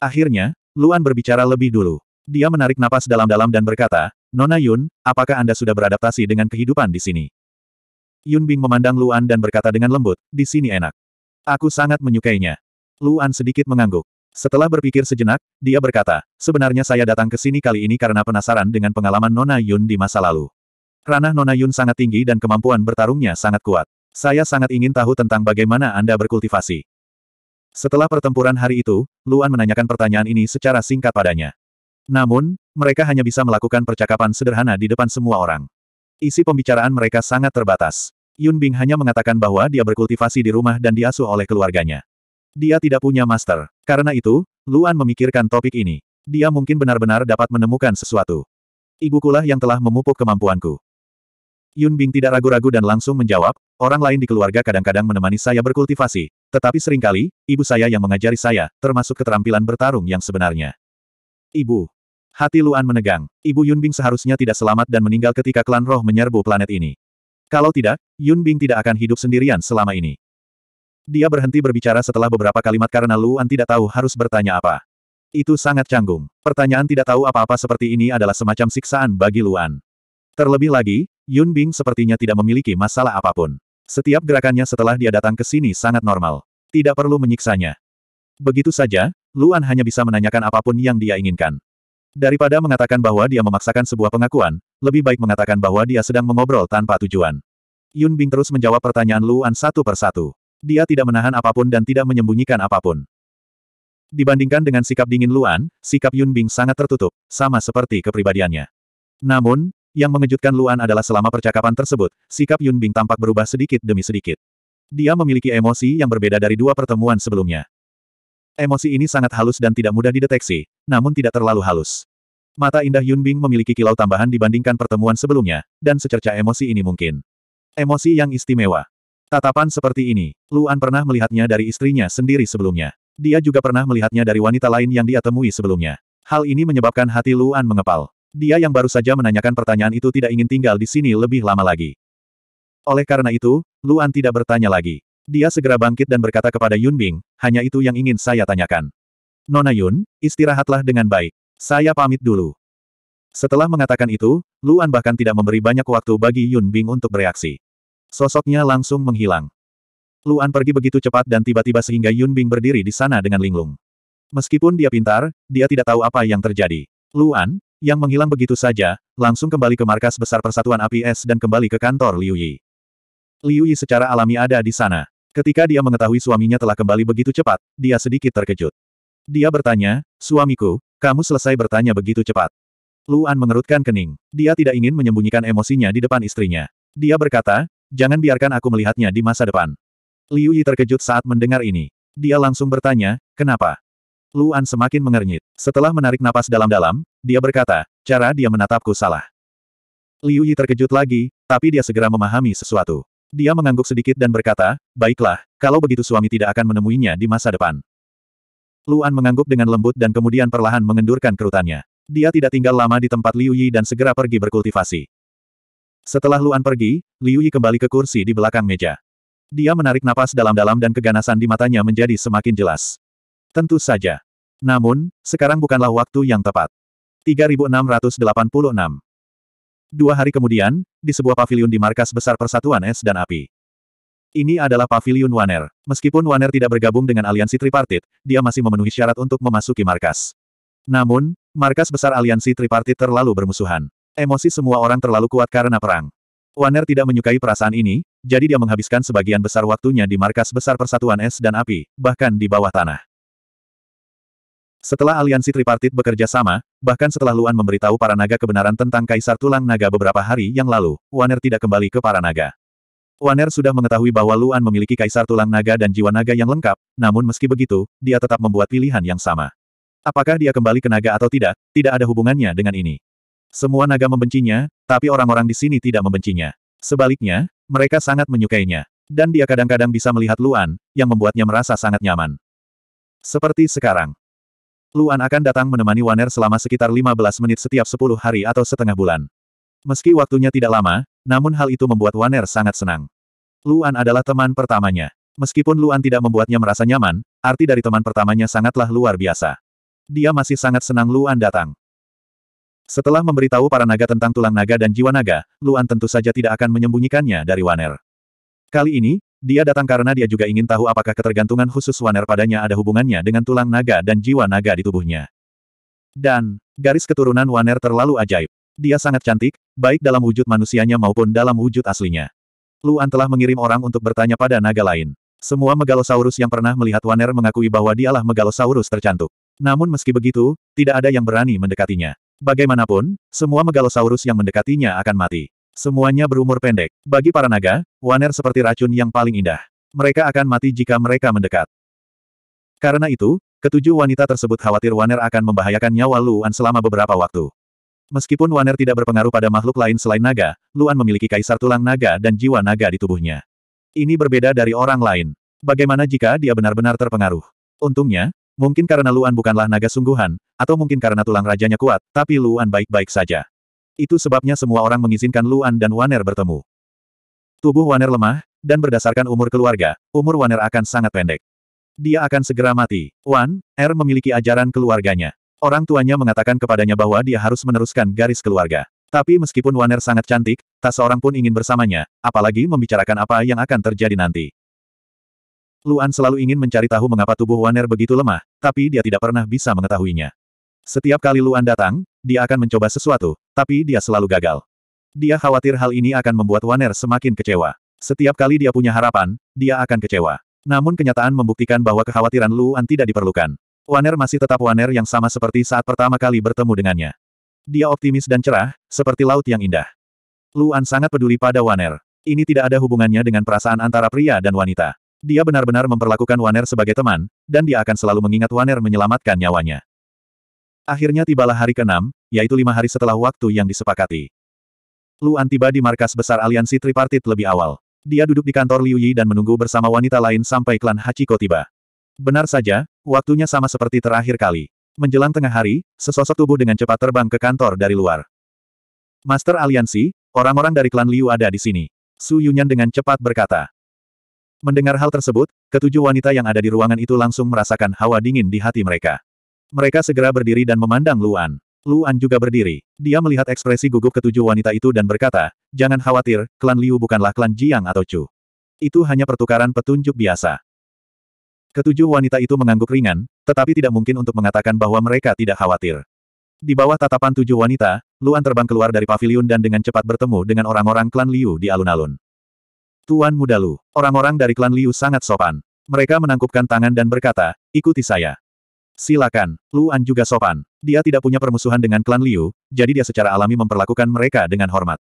Akhirnya, Luan berbicara lebih dulu. Dia menarik napas dalam-dalam dan berkata, Nona Yun, apakah Anda sudah beradaptasi dengan kehidupan di sini? Yun Bing memandang Luan dan berkata dengan lembut, di sini enak. Aku sangat menyukainya. Luan sedikit mengangguk. Setelah berpikir sejenak, dia berkata, sebenarnya saya datang ke sini kali ini karena penasaran dengan pengalaman Nona Yun di masa lalu. Ranah Nona Yun sangat tinggi dan kemampuan bertarungnya sangat kuat. Saya sangat ingin tahu tentang bagaimana Anda berkultivasi. Setelah pertempuran hari itu, Luan menanyakan pertanyaan ini secara singkat padanya. Namun, mereka hanya bisa melakukan percakapan sederhana di depan semua orang. Isi pembicaraan mereka sangat terbatas. Yun Bing hanya mengatakan bahwa dia berkultivasi di rumah dan diasuh oleh keluarganya. Dia tidak punya master. Karena itu, Luan memikirkan topik ini. Dia mungkin benar-benar dapat menemukan sesuatu. Ibukulah yang telah memupuk kemampuanku. Yun Bing tidak ragu-ragu dan langsung menjawab, orang lain di keluarga kadang-kadang menemani saya berkultivasi, tetapi sering kali, ibu saya yang mengajari saya, termasuk keterampilan bertarung yang sebenarnya. Ibu. Hati Luan menegang. Ibu Yun Bing seharusnya tidak selamat dan meninggal ketika klan roh menyerbu planet ini. Kalau tidak, Yun Bing tidak akan hidup sendirian selama ini. Dia berhenti berbicara setelah beberapa kalimat karena Luan tidak tahu harus bertanya apa. Itu sangat canggung. Pertanyaan tidak tahu apa-apa seperti ini adalah semacam siksaan bagi Luan. Terlebih lagi, Yun Bing sepertinya tidak memiliki masalah apa pun. Setiap gerakannya setelah dia datang ke sini sangat normal. Tidak perlu menyiksanya. Begitu saja, Luan hanya bisa menanyakan apa pun yang dia inginkan. Daripada mengatakan bahwa dia memaksakan sebuah pengakuan, lebih baik mengatakan bahwa dia sedang mengobrol tanpa tujuan. Yun Bing terus menjawab pertanyaan Luan satu persatu. Dia tidak menahan apa pun dan tidak menyembunyikan apa pun. Dibandingkan dengan sikap dingin Luan, sikap Yun Bing sangat tertutup, sama seperti kepribadiannya. Namun, yang mengejutkan Luan adalah selama percakapan tersebut, sikap Yun Bing tampak berubah sedikit demi sedikit. Dia memiliki emosi yang berbeda dari dua pertemuan sebelumnya. Emosi ini sangat halus dan tidak mudah dideteksi, namun tidak terlalu halus. Mata indah Yun Bing memiliki kilau tambahan dibandingkan pertemuan sebelumnya, dan secerca emosi ini mungkin. Emosi yang istimewa. Tatapan seperti ini, Luan pernah melihatnya dari istrinya sendiri sebelumnya. Dia juga pernah melihatnya dari wanita lain yang dia temui sebelumnya. Hal ini menyebabkan hati Luan mengepal. Dia yang baru saja menanyakan pertanyaan itu tidak ingin tinggal di sini lebih lama lagi. Oleh karena itu, Luan tidak bertanya lagi. Dia segera bangkit dan berkata kepada Yun Bing, hanya itu yang ingin saya tanyakan. Nona Yun, istirahatlah dengan baik. Saya pamit dulu. Setelah mengatakan itu, Luan bahkan tidak memberi banyak waktu bagi Yun Bing untuk bereaksi. Sosoknya langsung menghilang. Luan pergi begitu cepat dan tiba-tiba sehingga Yun Bing berdiri di sana dengan linglung. Meskipun dia pintar, dia tidak tahu apa yang terjadi. Luan, yang menghilang begitu saja, langsung kembali ke markas besar Persatuan Api Es dan kembali ke kantor Liu Yi. Liu Yi secara alami ada di sana. Ketika dia mengetahui suaminya telah kembali begitu cepat, dia sedikit terkejut. Dia bertanya, suamiku, kamu selesai bertanya begitu cepat. Luan mengerutkan kening. Dia tidak ingin menyembunyikan emosinya di depan istrinya. Dia berkata, jangan biarkan aku melihatnya di masa depan. Liu Yi terkejut saat mendengar ini. Dia langsung bertanya, kenapa? Luan semakin mengernyit. Setelah menarik napas dalam-dalam, dia berkata, cara dia menatapku salah. Liu Yi terkejut lagi, tapi dia segera memahami sesuatu. Dia mengangguk sedikit dan berkata, baiklah, kalau begitu suami tidak akan menemuinya di masa depan. Luan mengangguk dengan lembut dan kemudian perlahan mengendurkan kerutannya. Dia tidak tinggal lama di tempat Liu Yi dan segera pergi berkultivasi. Setelah Luan pergi, Liu Yi kembali ke kursi di belakang meja. Dia menarik napas dalam-dalam dan keganasan di matanya menjadi semakin jelas. Tentu saja. Namun, sekarang bukanlah waktu yang tepat. 3686 Dua hari kemudian, di sebuah pavilion di markas besar Persatuan Es dan Api. Ini adalah pavilion Waner. Meskipun Waner tidak bergabung dengan aliansi tripartit, dia masih memenuhi syarat untuk memasuki markas. Namun, markas besar aliansi tripartit terlalu bermusuhan. Emosi semua orang terlalu kuat karena perang. Waner tidak menyukai perasaan ini, jadi dia menghabiskan sebagian besar waktunya di markas besar Persatuan Es dan Api, bahkan di bawah tanah. Setelah aliansi tripartit bekerja sama, bahkan setelah Luan memberitahu para naga kebenaran tentang Kaisar Tulang Naga beberapa hari yang lalu, Waner tidak kembali ke para naga. Waner sudah mengetahui bahwa Luan memiliki kaisar tulang naga dan jiwa naga yang lengkap, namun meski begitu, dia tetap membuat pilihan yang sama. Apakah dia kembali ke naga atau tidak, tidak ada hubungannya dengan ini. Semua naga membencinya, tapi orang-orang di sini tidak membencinya. Sebaliknya, mereka sangat menyukainya. Dan dia kadang-kadang bisa melihat Luan, yang membuatnya merasa sangat nyaman. Seperti sekarang. Luan akan datang menemani Waner selama sekitar 15 menit setiap 10 hari atau setengah bulan. Meski waktunya tidak lama, namun hal itu membuat Waner sangat senang. Luan adalah teman pertamanya. Meskipun Luan tidak membuatnya merasa nyaman, arti dari teman pertamanya sangatlah luar biasa. Dia masih sangat senang Luan datang. Setelah memberitahu para naga tentang tulang naga dan jiwa naga, Luan tentu saja tidak akan menyembunyikannya dari Waner. Kali ini, dia datang karena dia juga ingin tahu apakah ketergantungan khusus Waner padanya ada hubungannya dengan tulang naga dan jiwa naga di tubuhnya. Dan, garis keturunan Waner terlalu ajaib. Dia sangat cantik, baik dalam wujud manusianya maupun dalam wujud aslinya. Luan telah mengirim orang untuk bertanya pada naga lain. Semua Megalosaurus yang pernah melihat Waner mengakui bahwa dialah Megalosaurus tercantik. Namun meski begitu, tidak ada yang berani mendekatinya. Bagaimanapun, semua Megalosaurus yang mendekatinya akan mati. Semuanya berumur pendek. Bagi para naga, Waner seperti racun yang paling indah. Mereka akan mati jika mereka mendekat. Karena itu, ketujuh wanita tersebut khawatir Waner akan membahayakan nyawa Luan selama beberapa waktu. Meskipun Waner tidak berpengaruh pada makhluk lain selain naga, Luan memiliki kaisar tulang naga dan jiwa naga di tubuhnya. Ini berbeda dari orang lain. Bagaimana jika dia benar-benar terpengaruh? Untungnya, mungkin karena Luan bukanlah naga sungguhan, atau mungkin karena tulang rajanya kuat, tapi Luan baik-baik saja. Itu sebabnya semua orang mengizinkan Luan dan Waner bertemu. Tubuh Waner lemah, dan berdasarkan umur keluarga, umur Waner akan sangat pendek. Dia akan segera mati. Wan, Er memiliki ajaran keluarganya. Orang tuanya mengatakan kepadanya bahwa dia harus meneruskan garis keluarga. Tapi meskipun Waner sangat cantik, tak seorang pun ingin bersamanya, apalagi membicarakan apa yang akan terjadi nanti. Luan selalu ingin mencari tahu mengapa tubuh Waner begitu lemah, tapi dia tidak pernah bisa mengetahuinya. Setiap kali Luan datang, dia akan mencoba sesuatu, tapi dia selalu gagal. Dia khawatir hal ini akan membuat Waner semakin kecewa. Setiap kali dia punya harapan, dia akan kecewa. Namun kenyataan membuktikan bahwa kekhawatiran Luan tidak diperlukan. Waner masih tetap Waner yang sama seperti saat pertama kali bertemu dengannya. Dia optimis dan cerah, seperti laut yang indah. Luan sangat peduli pada Waner. Ini tidak ada hubungannya dengan perasaan antara pria dan wanita. Dia benar-benar memperlakukan Waner sebagai teman, dan dia akan selalu mengingat Waner menyelamatkan nyawanya. Akhirnya tibalah hari ke-6, yaitu lima hari setelah waktu yang disepakati. Luan tiba di markas besar aliansi tripartit lebih awal. Dia duduk di kantor Liu Yi dan menunggu bersama wanita lain sampai klan Hachiko tiba. Benar saja, waktunya sama seperti terakhir kali. Menjelang tengah hari, sesosok tubuh dengan cepat terbang ke kantor dari luar. Master Aliansi, orang-orang dari klan Liu ada di sini. Su Yunyan dengan cepat berkata. Mendengar hal tersebut, ketujuh wanita yang ada di ruangan itu langsung merasakan hawa dingin di hati mereka. Mereka segera berdiri dan memandang Luan. Luan juga berdiri. Dia melihat ekspresi gugup ketujuh wanita itu dan berkata, Jangan khawatir, klan Liu bukanlah klan Jiang atau Chu. Itu hanya pertukaran petunjuk biasa. Ketujuh wanita itu mengangguk ringan, tetapi tidak mungkin untuk mengatakan bahwa mereka tidak khawatir. Di bawah tatapan tujuh wanita, Luan terbang keluar dari pavilion dan dengan cepat bertemu dengan orang-orang klan Liu di alun-alun. Tuan Muda Lu, orang-orang dari klan Liu sangat sopan. Mereka menangkupkan tangan dan berkata, ikuti saya. Silakan, Luan juga sopan. Dia tidak punya permusuhan dengan klan Liu, jadi dia secara alami memperlakukan mereka dengan hormat.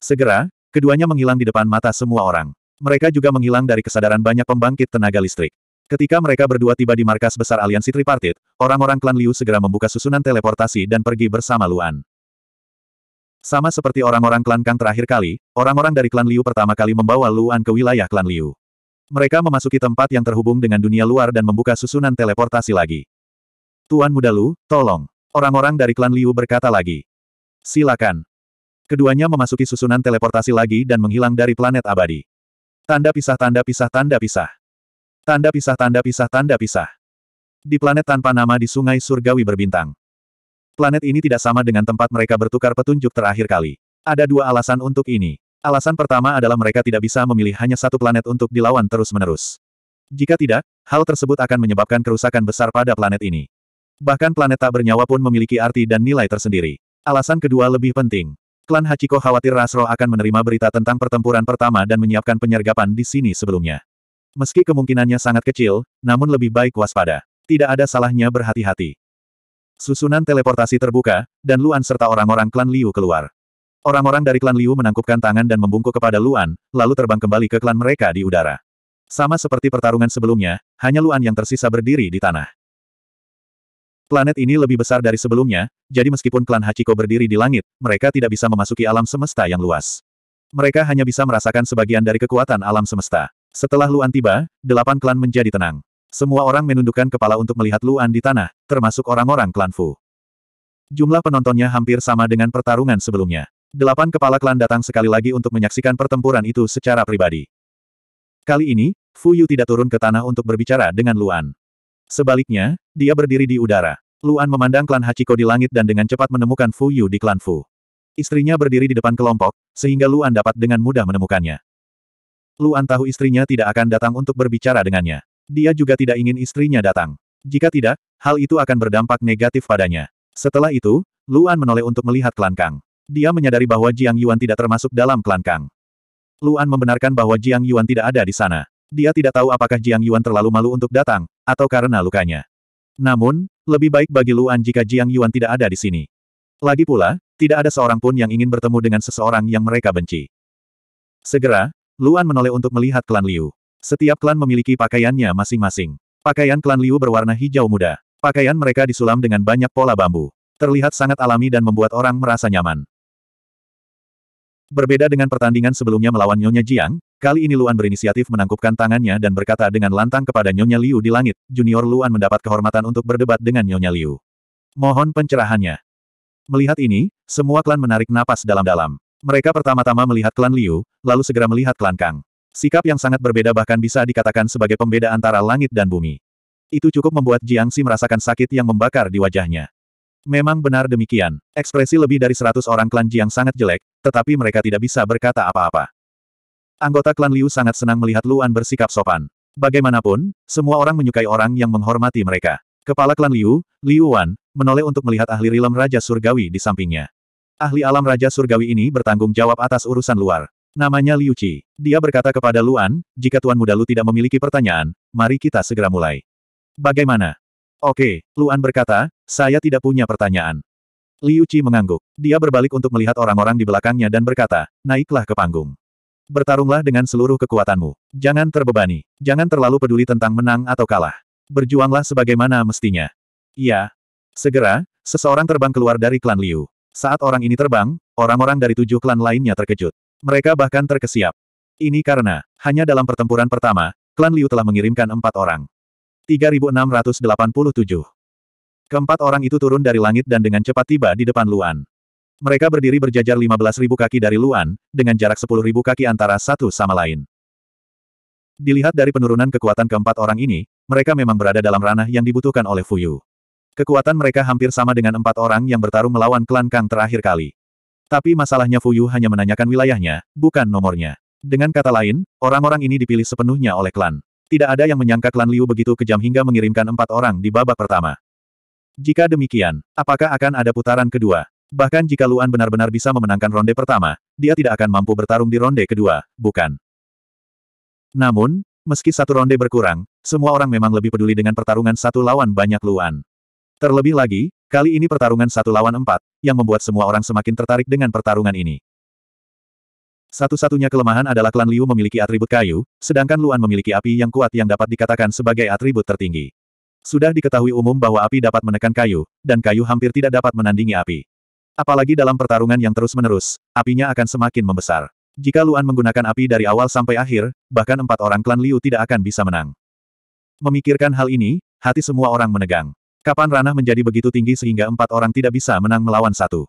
Segera, keduanya menghilang di depan mata semua orang. Mereka juga menghilang dari kesadaran banyak pembangkit tenaga listrik. Ketika mereka berdua tiba di markas besar aliansi tripartit, orang-orang klan Liu segera membuka susunan teleportasi dan pergi bersama Luan. Sama seperti orang-orang klan Kang terakhir kali, orang-orang dari klan Liu pertama kali membawa Luan ke wilayah klan Liu. Mereka memasuki tempat yang terhubung dengan dunia luar dan membuka susunan teleportasi lagi. Tuan Muda Lu, tolong. Orang-orang dari klan Liu berkata lagi. Silakan. Keduanya memasuki susunan teleportasi lagi dan menghilang dari planet abadi. Tanda pisah tanda pisah tanda pisah. Tanda pisah tanda pisah tanda pisah. Di planet tanpa nama di sungai surgawi berbintang. Planet ini tidak sama dengan tempat mereka bertukar petunjuk terakhir kali. Ada dua alasan untuk ini. Alasan pertama adalah mereka tidak bisa memilih hanya satu planet untuk dilawan terus-menerus. Jika tidak, hal tersebut akan menyebabkan kerusakan besar pada planet ini. Bahkan planet tak bernyawa pun memiliki arti dan nilai tersendiri. Alasan kedua lebih penting. Klan Hachiko khawatir Rasro akan menerima berita tentang pertempuran pertama dan menyiapkan penyergapan di sini sebelumnya. Meski kemungkinannya sangat kecil, namun lebih baik waspada. Tidak ada salahnya berhati-hati. Susunan teleportasi terbuka, dan Luan serta orang-orang klan Liu keluar. Orang-orang dari klan Liu menangkupkan tangan dan membungkuk kepada Luan, lalu terbang kembali ke klan mereka di udara. Sama seperti pertarungan sebelumnya, hanya Luan yang tersisa berdiri di tanah. Planet ini lebih besar dari sebelumnya, jadi meskipun klan Hachiko berdiri di langit, mereka tidak bisa memasuki alam semesta yang luas. Mereka hanya bisa merasakan sebagian dari kekuatan alam semesta. Setelah Luan tiba, delapan klan menjadi tenang. Semua orang menundukkan kepala untuk melihat Luan di tanah, termasuk orang-orang klan Fu. Jumlah penontonnya hampir sama dengan pertarungan sebelumnya. Delapan kepala klan datang sekali lagi untuk menyaksikan pertempuran itu secara pribadi. Kali ini, Fu Yu tidak turun ke tanah untuk berbicara dengan Luan. Sebaliknya, dia berdiri di udara. Luan memandang klan Hachiko di langit dan dengan cepat menemukan Fu Yu di klan Fu. Istrinya berdiri di depan kelompok, sehingga Luan dapat dengan mudah menemukannya. Luan tahu istrinya tidak akan datang untuk berbicara dengannya. Dia juga tidak ingin istrinya datang. Jika tidak, hal itu akan berdampak negatif padanya. Setelah itu, Luan menoleh untuk melihat klan Kang. Dia menyadari bahwa Jiang Yuan tidak termasuk dalam klan Kang. Luan membenarkan bahwa Jiang Yuan tidak ada di sana. Dia tidak tahu apakah Jiang Yuan terlalu malu untuk datang, atau karena lukanya. Namun, lebih baik bagi Luan jika Jiang Yuan tidak ada di sini. Lagi pula, tidak ada seorang pun yang ingin bertemu dengan seseorang yang mereka benci. Segera, Luan menoleh untuk melihat klan Liu. Setiap klan memiliki pakaiannya masing-masing. Pakaian klan Liu berwarna hijau muda. Pakaian mereka disulam dengan banyak pola bambu. Terlihat sangat alami dan membuat orang merasa nyaman. Berbeda dengan pertandingan sebelumnya melawan Nyonya Jiang, kali ini Luan berinisiatif menangkupkan tangannya dan berkata dengan lantang kepada Nyonya Liu di langit, Junior Luan mendapat kehormatan untuk berdebat dengan Nyonya Liu. Mohon pencerahannya. Melihat ini, semua klan menarik napas dalam-dalam. Mereka pertama-tama melihat klan Liu, lalu segera melihat klan Kang. Sikap yang sangat berbeda bahkan bisa dikatakan sebagai pembeda antara langit dan bumi. Itu cukup membuat Jiang Xi merasakan sakit yang membakar di wajahnya. Memang benar demikian. Ekspresi lebih dari seratus orang klan Jiang sangat jelek, tetapi mereka tidak bisa berkata apa-apa. Anggota klan Liu sangat senang melihat Luan bersikap sopan. Bagaimanapun, semua orang menyukai orang yang menghormati mereka. Kepala klan Liu, Liu Wan, menoleh untuk melihat ahli rilem Raja Surgawi di sampingnya. Ahli alam Raja Surgawi ini bertanggung jawab atas urusan luar. Namanya Liu Qi. Dia berkata kepada Luan, jika Tuan Muda Lu tidak memiliki pertanyaan, mari kita segera mulai. Bagaimana? Oke, Luan berkata, saya tidak punya pertanyaan. Liu Qi mengangguk. Dia berbalik untuk melihat orang-orang di belakangnya dan berkata, naiklah ke panggung. Bertarunglah dengan seluruh kekuatanmu. Jangan terbebani. Jangan terlalu peduli tentang menang atau kalah. Berjuanglah sebagaimana mestinya. Iya. Segera, seseorang terbang keluar dari klan Liu. Saat orang ini terbang, orang-orang dari tujuh klan lainnya terkejut. Mereka bahkan terkesiap. Ini karena, hanya dalam pertempuran pertama, klan Liu telah mengirimkan empat orang. 3687. Keempat orang itu turun dari langit dan dengan cepat tiba di depan Luan. Mereka berdiri berjajar 15.000 kaki dari Luan, dengan jarak 10.000 kaki antara satu sama lain. Dilihat dari penurunan kekuatan keempat orang ini, mereka memang berada dalam ranah yang dibutuhkan oleh Fuyu. Kekuatan mereka hampir sama dengan empat orang yang bertarung melawan klan Kang terakhir kali. Tapi masalahnya Fuyu hanya menanyakan wilayahnya, bukan nomornya. Dengan kata lain, orang-orang ini dipilih sepenuhnya oleh klan. Tidak ada yang menyangka klan Liu begitu kejam hingga mengirimkan empat orang di babak pertama. Jika demikian, apakah akan ada putaran kedua? Bahkan jika Luan benar-benar bisa memenangkan ronde pertama, dia tidak akan mampu bertarung di ronde kedua, bukan? Namun, meski satu ronde berkurang, semua orang memang lebih peduli dengan pertarungan satu lawan banyak Luan. Terlebih lagi, kali ini pertarungan satu lawan empat, yang membuat semua orang semakin tertarik dengan pertarungan ini. Satu-satunya kelemahan adalah klan Liu memiliki atribut kayu, sedangkan Luan memiliki api yang kuat yang dapat dikatakan sebagai atribut tertinggi. Sudah diketahui umum bahwa api dapat menekan kayu, dan kayu hampir tidak dapat menandingi api. Apalagi dalam pertarungan yang terus-menerus, apinya akan semakin membesar. Jika Luan menggunakan api dari awal sampai akhir, bahkan empat orang klan Liu tidak akan bisa menang. Memikirkan hal ini, hati semua orang menegang. Kapan ranah menjadi begitu tinggi sehingga empat orang tidak bisa menang melawan satu?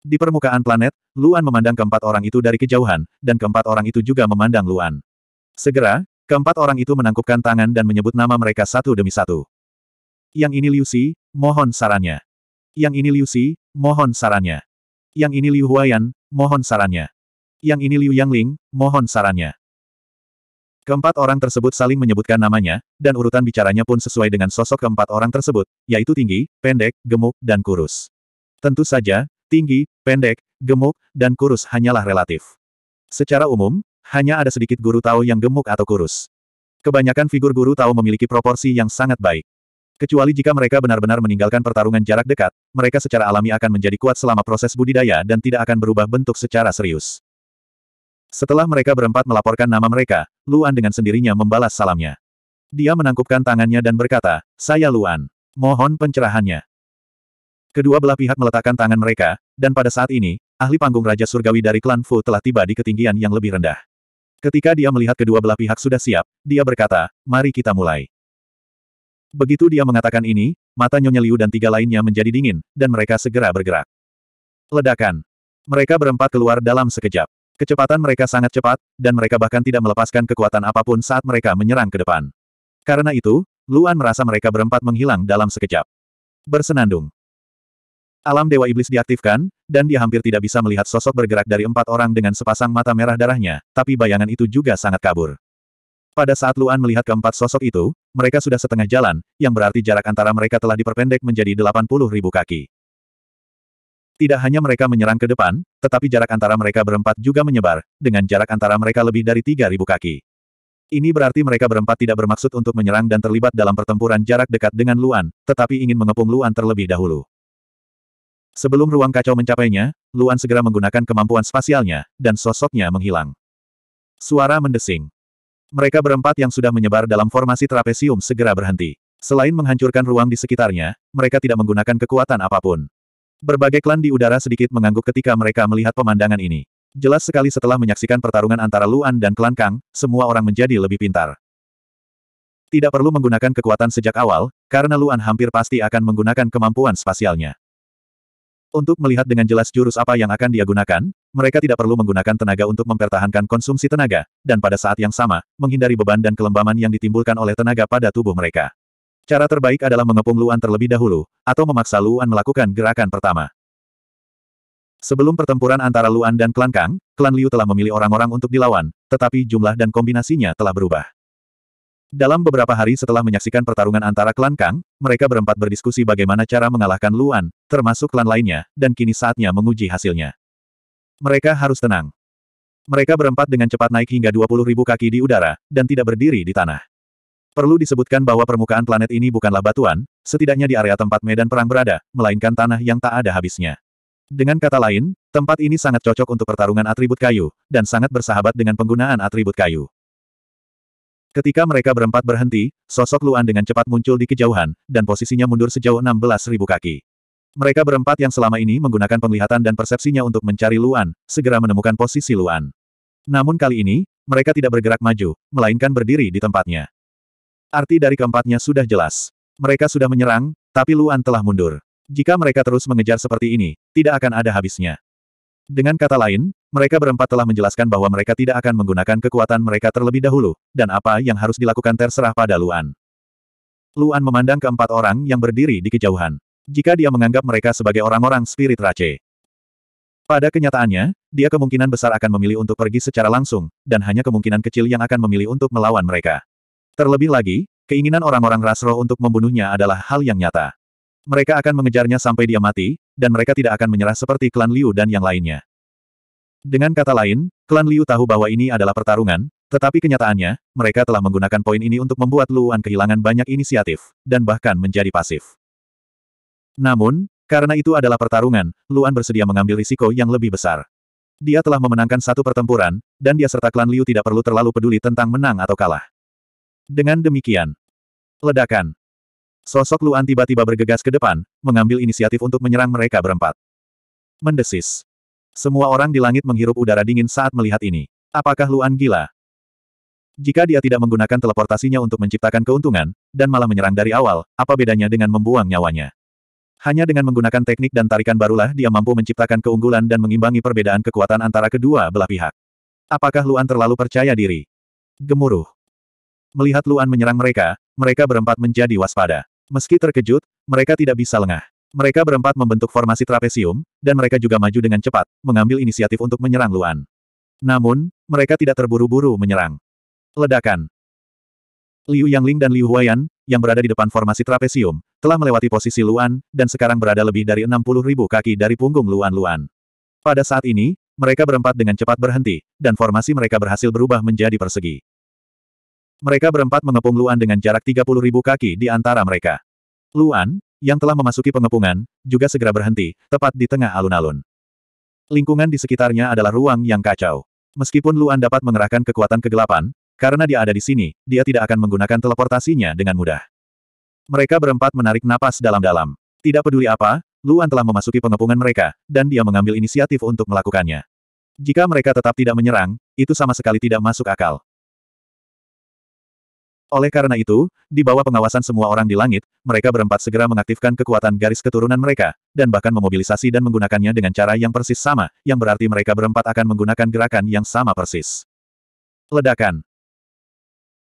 Di permukaan planet, Luan memandang keempat orang itu dari kejauhan, dan keempat orang itu juga memandang Luan. Segera, keempat orang itu menangkupkan tangan dan menyebut nama mereka satu demi satu. Yang ini Liu Xi, mohon sarannya. Yang ini Liu Xi, mohon sarannya. Yang ini Liu Huayan, mohon sarannya. Yang ini Liu Yangling, mohon sarannya. Keempat orang tersebut saling menyebutkan namanya, dan urutan bicaranya pun sesuai dengan sosok keempat orang tersebut, yaitu tinggi, pendek, gemuk, dan kurus. Tentu saja, tinggi, pendek, gemuk, dan kurus hanyalah relatif. Secara umum, hanya ada sedikit guru Tao yang gemuk atau kurus. Kebanyakan figur guru Tao memiliki proporsi yang sangat baik. Kecuali jika mereka benar-benar meninggalkan pertarungan jarak dekat, mereka secara alami akan menjadi kuat selama proses budidaya dan tidak akan berubah bentuk secara serius. Setelah mereka berempat melaporkan nama mereka, Luan dengan sendirinya membalas salamnya. Dia menangkupkan tangannya dan berkata, Saya Luan. Mohon pencerahannya. Kedua belah pihak meletakkan tangan mereka, dan pada saat ini, ahli panggung Raja Surgawi dari klan Fu telah tiba di ketinggian yang lebih rendah. Ketika dia melihat kedua belah pihak sudah siap, dia berkata, mari kita mulai. Begitu dia mengatakan ini, mata Nyonya Liu dan tiga lainnya menjadi dingin, dan mereka segera bergerak. Ledakan. Mereka berempat keluar dalam sekejap. Kecepatan mereka sangat cepat, dan mereka bahkan tidak melepaskan kekuatan apa pun saat mereka menyerang ke depan. Karena itu, Luan merasa mereka berempat menghilang dalam sekejap. Bersenandung. Alam Dewa Iblis diaktifkan, dan dia hampir tidak bisa melihat sosok bergerak dari empat orang dengan sepasang mata merah darahnya, tapi bayangan itu juga sangat kabur. Pada saat Luan melihat keempat sosok itu, mereka sudah setengah jalan, yang berarti jarak antara mereka telah diperpendek menjadi 80 ribu kaki. Tidak hanya mereka menyerang ke depan, tetapi jarak antara mereka berempat juga menyebar, dengan jarak antara mereka lebih dari 3.000 kaki. Ini berarti mereka berempat tidak bermaksud untuk menyerang dan terlibat dalam pertempuran jarak dekat dengan Luan, tetapi ingin mengepung Luan terlebih dahulu. Sebelum ruang kacau mencapainya, Luan segera menggunakan kemampuan spasialnya, dan sosoknya menghilang. Suara mendesing. Mereka berempat yang sudah menyebar dalam formasi trapesium segera berhenti. Selain menghancurkan ruang di sekitarnya, mereka tidak menggunakan kekuatan apa pun. Berbagai klan di udara sedikit mengangguk ketika mereka melihat pemandangan ini. Jelas sekali setelah menyaksikan pertarungan antara Luan dan klan Kang, semua orang menjadi lebih pintar. Tidak perlu menggunakan kekuatan sejak awal, karena Luan hampir pasti akan menggunakan kemampuan spasialnya. Untuk melihat dengan jelas jurus apa yang akan dia gunakan, mereka tidak perlu menggunakan tenaga untuk mempertahankan konsumsi tenaga, dan pada saat yang sama, menghindari beban dan kelembaman yang ditimbulkan oleh tenaga pada tubuh mereka. Cara terbaik adalah mengepung Luan terlebih dahulu, atau memaksa Luan melakukan gerakan pertama. Sebelum pertempuran antara Luan dan klan Kang, klan Liu telah memilih orang-orang untuk dilawan, tetapi jumlah dan kombinasinya telah berubah. Dalam beberapa hari setelah menyaksikan pertarungan antara klan Kang, mereka berempat berdiskusi bagaimana cara mengalahkan Luan, termasuk klan lainnya, dan kini saatnya menguji hasilnya. Mereka harus tenang. Mereka berempat dengan cepat naik hingga 20 ribu kaki di udara, dan tidak berdiri di tanah. Perlu disebutkan bahwa permukaan planet ini bukanlah batuan, setidaknya di area tempat medan perang berada, melainkan tanah yang tak ada habisnya. Dengan kata lain, tempat ini sangat cocok untuk pertarungan atribut kayu, dan sangat bersahabat dengan penggunaan atribut kayu. Ketika mereka berempat berhenti, sosok Luan dengan cepat muncul di kejauhan, dan posisinya mundur sejauh 16.000 kaki. Mereka berempat yang selama ini menggunakan penglihatan dan persepsinya untuk mencari Luan, segera menemukan posisi Luan. Namun kali ini, mereka tidak bergerak maju, melainkan berdiri di tempatnya. Arti dari keempatnya sudah jelas. Mereka sudah menyerang, tapi Luan telah mundur. Jika mereka terus mengejar seperti ini, tidak akan ada habisnya. Dengan kata lain, mereka berempat telah menjelaskan bahwa mereka tidak akan menggunakan kekuatan mereka terlebih dahulu, dan apa yang harus dilakukan terserah pada Luan. Luan memandang keempat orang yang berdiri di kejauhan. Jika dia menganggap mereka sebagai orang-orang spirit race. Pada kenyataannya, dia kemungkinan besar akan memilih untuk pergi secara langsung, dan hanya kemungkinan kecil yang akan memilih untuk melawan mereka. Terlebih lagi, keinginan orang-orang Rasro untuk membunuhnya adalah hal yang nyata. Mereka akan mengejarnya sampai dia mati, dan mereka tidak akan menyerah seperti klan Liu dan yang lainnya. Dengan kata lain, klan Liu tahu bahwa ini adalah pertarungan, tetapi kenyataannya, mereka telah menggunakan poin ini untuk membuat Luan kehilangan banyak inisiatif, dan bahkan menjadi pasif. Namun, karena itu adalah pertarungan, Luan bersedia mengambil risiko yang lebih besar. Dia telah memenangkan satu pertempuran, dan dia serta klan Liu tidak perlu terlalu peduli tentang menang atau kalah. Dengan demikian, ledakan. Sosok Luan tiba-tiba bergegas ke depan, mengambil inisiatif untuk menyerang mereka berempat. Mendesis. Semua orang di langit menghirup udara dingin saat melihat ini. Apakah Luan gila? Jika dia tidak menggunakan teleportasinya untuk menciptakan keuntungan, dan malah menyerang dari awal, apa bedanya dengan membuang nyawanya? Hanya dengan menggunakan teknik dan tarikan barulah dia mampu menciptakan keunggulan dan mengimbangi perbedaan kekuatan antara kedua belah pihak. Apakah Luan terlalu percaya diri? Gemuruh. Melihat Luan menyerang mereka, mereka berempat menjadi waspada. Meski terkejut, mereka tidak bisa lengah. Mereka berempat membentuk formasi trapesium, dan mereka juga maju dengan cepat, mengambil inisiatif untuk menyerang Luan. Namun, mereka tidak terburu-buru menyerang. Ledakan. Liu Yangling dan Liu Huayan, yang berada di depan formasi trapesium, telah melewati posisi Luan, dan sekarang berada lebih dari 60 ribu kaki dari punggung Luan Luan. Pada saat ini, mereka berempat dengan cepat berhenti, dan formasi mereka berhasil berubah menjadi persegi. Mereka berempat mengepung Luan dengan jarak 30 ribu kaki di antara mereka. Luan, yang telah memasuki pengepungan, juga segera berhenti, tepat di tengah alun-alun. Lingkungan di sekitarnya adalah ruang yang kacau. Meskipun Luan dapat mengerahkan kekuatan kegelapan, karena dia ada di sini, dia tidak akan menggunakan teleportasinya dengan mudah. Mereka berempat menarik napas dalam-dalam. Tidak peduli apa, Luan telah memasuki pengepungan mereka, dan dia mengambil inisiatif untuk melakukannya. Jika mereka tetap tidak menyerang, itu sama sekali tidak masuk akal. Oleh karena itu, di bawah pengawasan semua orang di langit, mereka berempat segera mengaktifkan kekuatan garis keturunan mereka, dan bahkan memobilisasi dan menggunakannya dengan cara yang persis sama, yang berarti mereka berempat akan menggunakan gerakan yang sama persis. Ledakan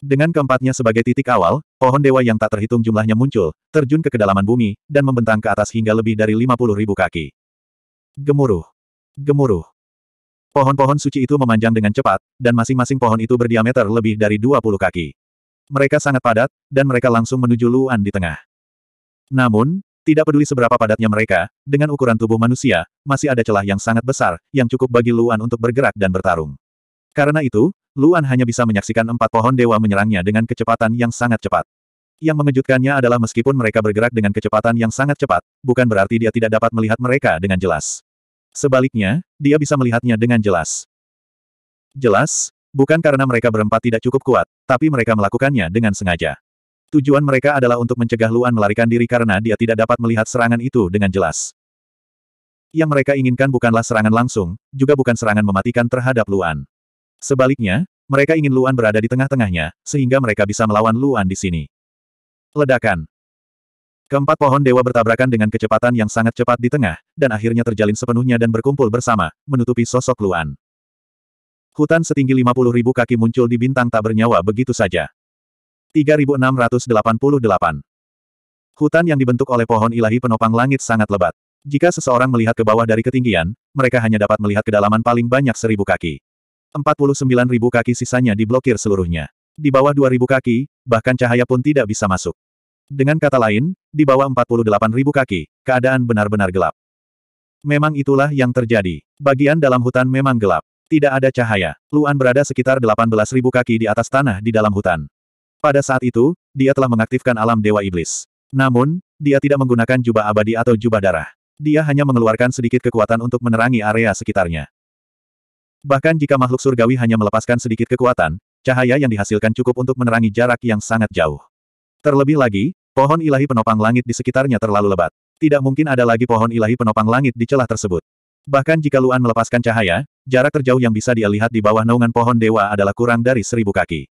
Dengan keempatnya sebagai titik awal, pohon dewa yang tak terhitung jumlahnya muncul, terjun ke kedalaman bumi, dan membentang ke atas hingga lebih dari 50 ribu kaki. Gemuruh. Gemuruh. Pohon-pohon suci itu memanjang dengan cepat, dan masing-masing pohon itu berdiameter lebih dari 20 kaki. Mereka sangat padat, dan mereka langsung menuju Luan di tengah. Namun, tidak peduli seberapa padatnya mereka, dengan ukuran tubuh manusia, masih ada celah yang sangat besar, yang cukup bagi Luan untuk bergerak dan bertarung. Karena itu, Luan hanya bisa menyaksikan empat pohon dewa menyerangnya dengan kecepatan yang sangat cepat. Yang mengejutkannya adalah meskipun mereka bergerak dengan kecepatan yang sangat cepat, bukan berarti dia tidak dapat melihat mereka dengan jelas. Sebaliknya, dia bisa melihatnya dengan jelas. Jelas, Bukan karena mereka berempat tidak cukup kuat, tapi mereka melakukannya dengan sengaja. Tujuan mereka adalah untuk mencegah Luan melarikan diri karena dia tidak dapat melihat serangan itu dengan jelas. Yang mereka inginkan bukanlah serangan langsung, juga bukan serangan mematikan terhadap Luan. Sebaliknya, mereka ingin Luan berada di tengah-tengahnya, sehingga mereka bisa melawan Luan di sini. Ledakan. Keempat pohon dewa bertabrakan dengan kecepatan yang sangat cepat di tengah, dan akhirnya terjalin sepenuhnya dan berkumpul bersama, menutupi sosok Luan. Hutan setinggi 50 ribu kaki muncul di bintang tak bernyawa begitu saja. 3688 Hutan yang dibentuk oleh pohon ilahi penopang langit sangat lebat. Jika seseorang melihat ke bawah dari ketinggian, mereka hanya dapat melihat kedalaman paling banyak seribu kaki. 49 ribu kaki sisanya diblokir seluruhnya. Di bawah 2000 kaki, bahkan cahaya pun tidak bisa masuk. Dengan kata lain, di bawah 48 ribu kaki, keadaan benar-benar gelap. Memang itulah yang terjadi. Bagian dalam hutan memang gelap. Tidak ada cahaya. Luan berada sekitar 18.000 kaki di atas tanah di dalam hutan. Pada saat itu, dia telah mengaktifkan alam Dewa Iblis. Namun, dia tidak menggunakan jubah abadi atau jubah darah. Dia hanya mengeluarkan sedikit kekuatan untuk menerangi area sekitarnya. Bahkan jika makhluk surgawi hanya melepaskan sedikit kekuatan, cahaya yang dihasilkan cukup untuk menerangi jarak yang sangat jauh. Terlebih lagi, pohon ilahi penopang langit di sekitarnya terlalu lebat. Tidak mungkin ada lagi pohon ilahi penopang langit di celah tersebut. Bahkan jika Luan melepaskan cahaya, jarak terjauh yang bisa dia lihat di bawah naungan pohon dewa adalah kurang dari seribu kaki.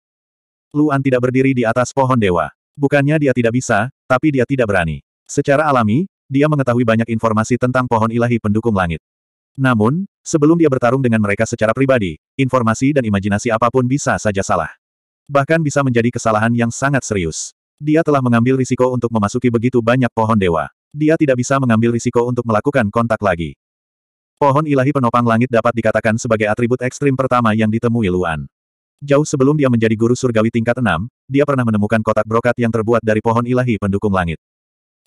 Luan tidak berdiri di atas pohon dewa. Bukannya dia tidak bisa, tapi dia tidak berani. Secara alami, dia mengetahui banyak informasi tentang pohon ilahi pendukung langit. Namun, sebelum dia bertarung dengan mereka secara pribadi, informasi dan imajinasi apa pun bisa saja salah. Bahkan bisa menjadi kesalahan yang sangat serius. Dia telah mengambil risiko untuk memasuki begitu banyak pohon dewa. Dia tidak bisa mengambil risiko untuk melakukan kontak lagi. Pohon ilahi penopang langit dapat dikatakan sebagai atribut ekstrim pertama yang ditemui Luan. Jauh sebelum dia menjadi guru surgawi tingkat 6, dia pernah menemukan kotak brokat yang terbuat dari pohon ilahi pendukung langit.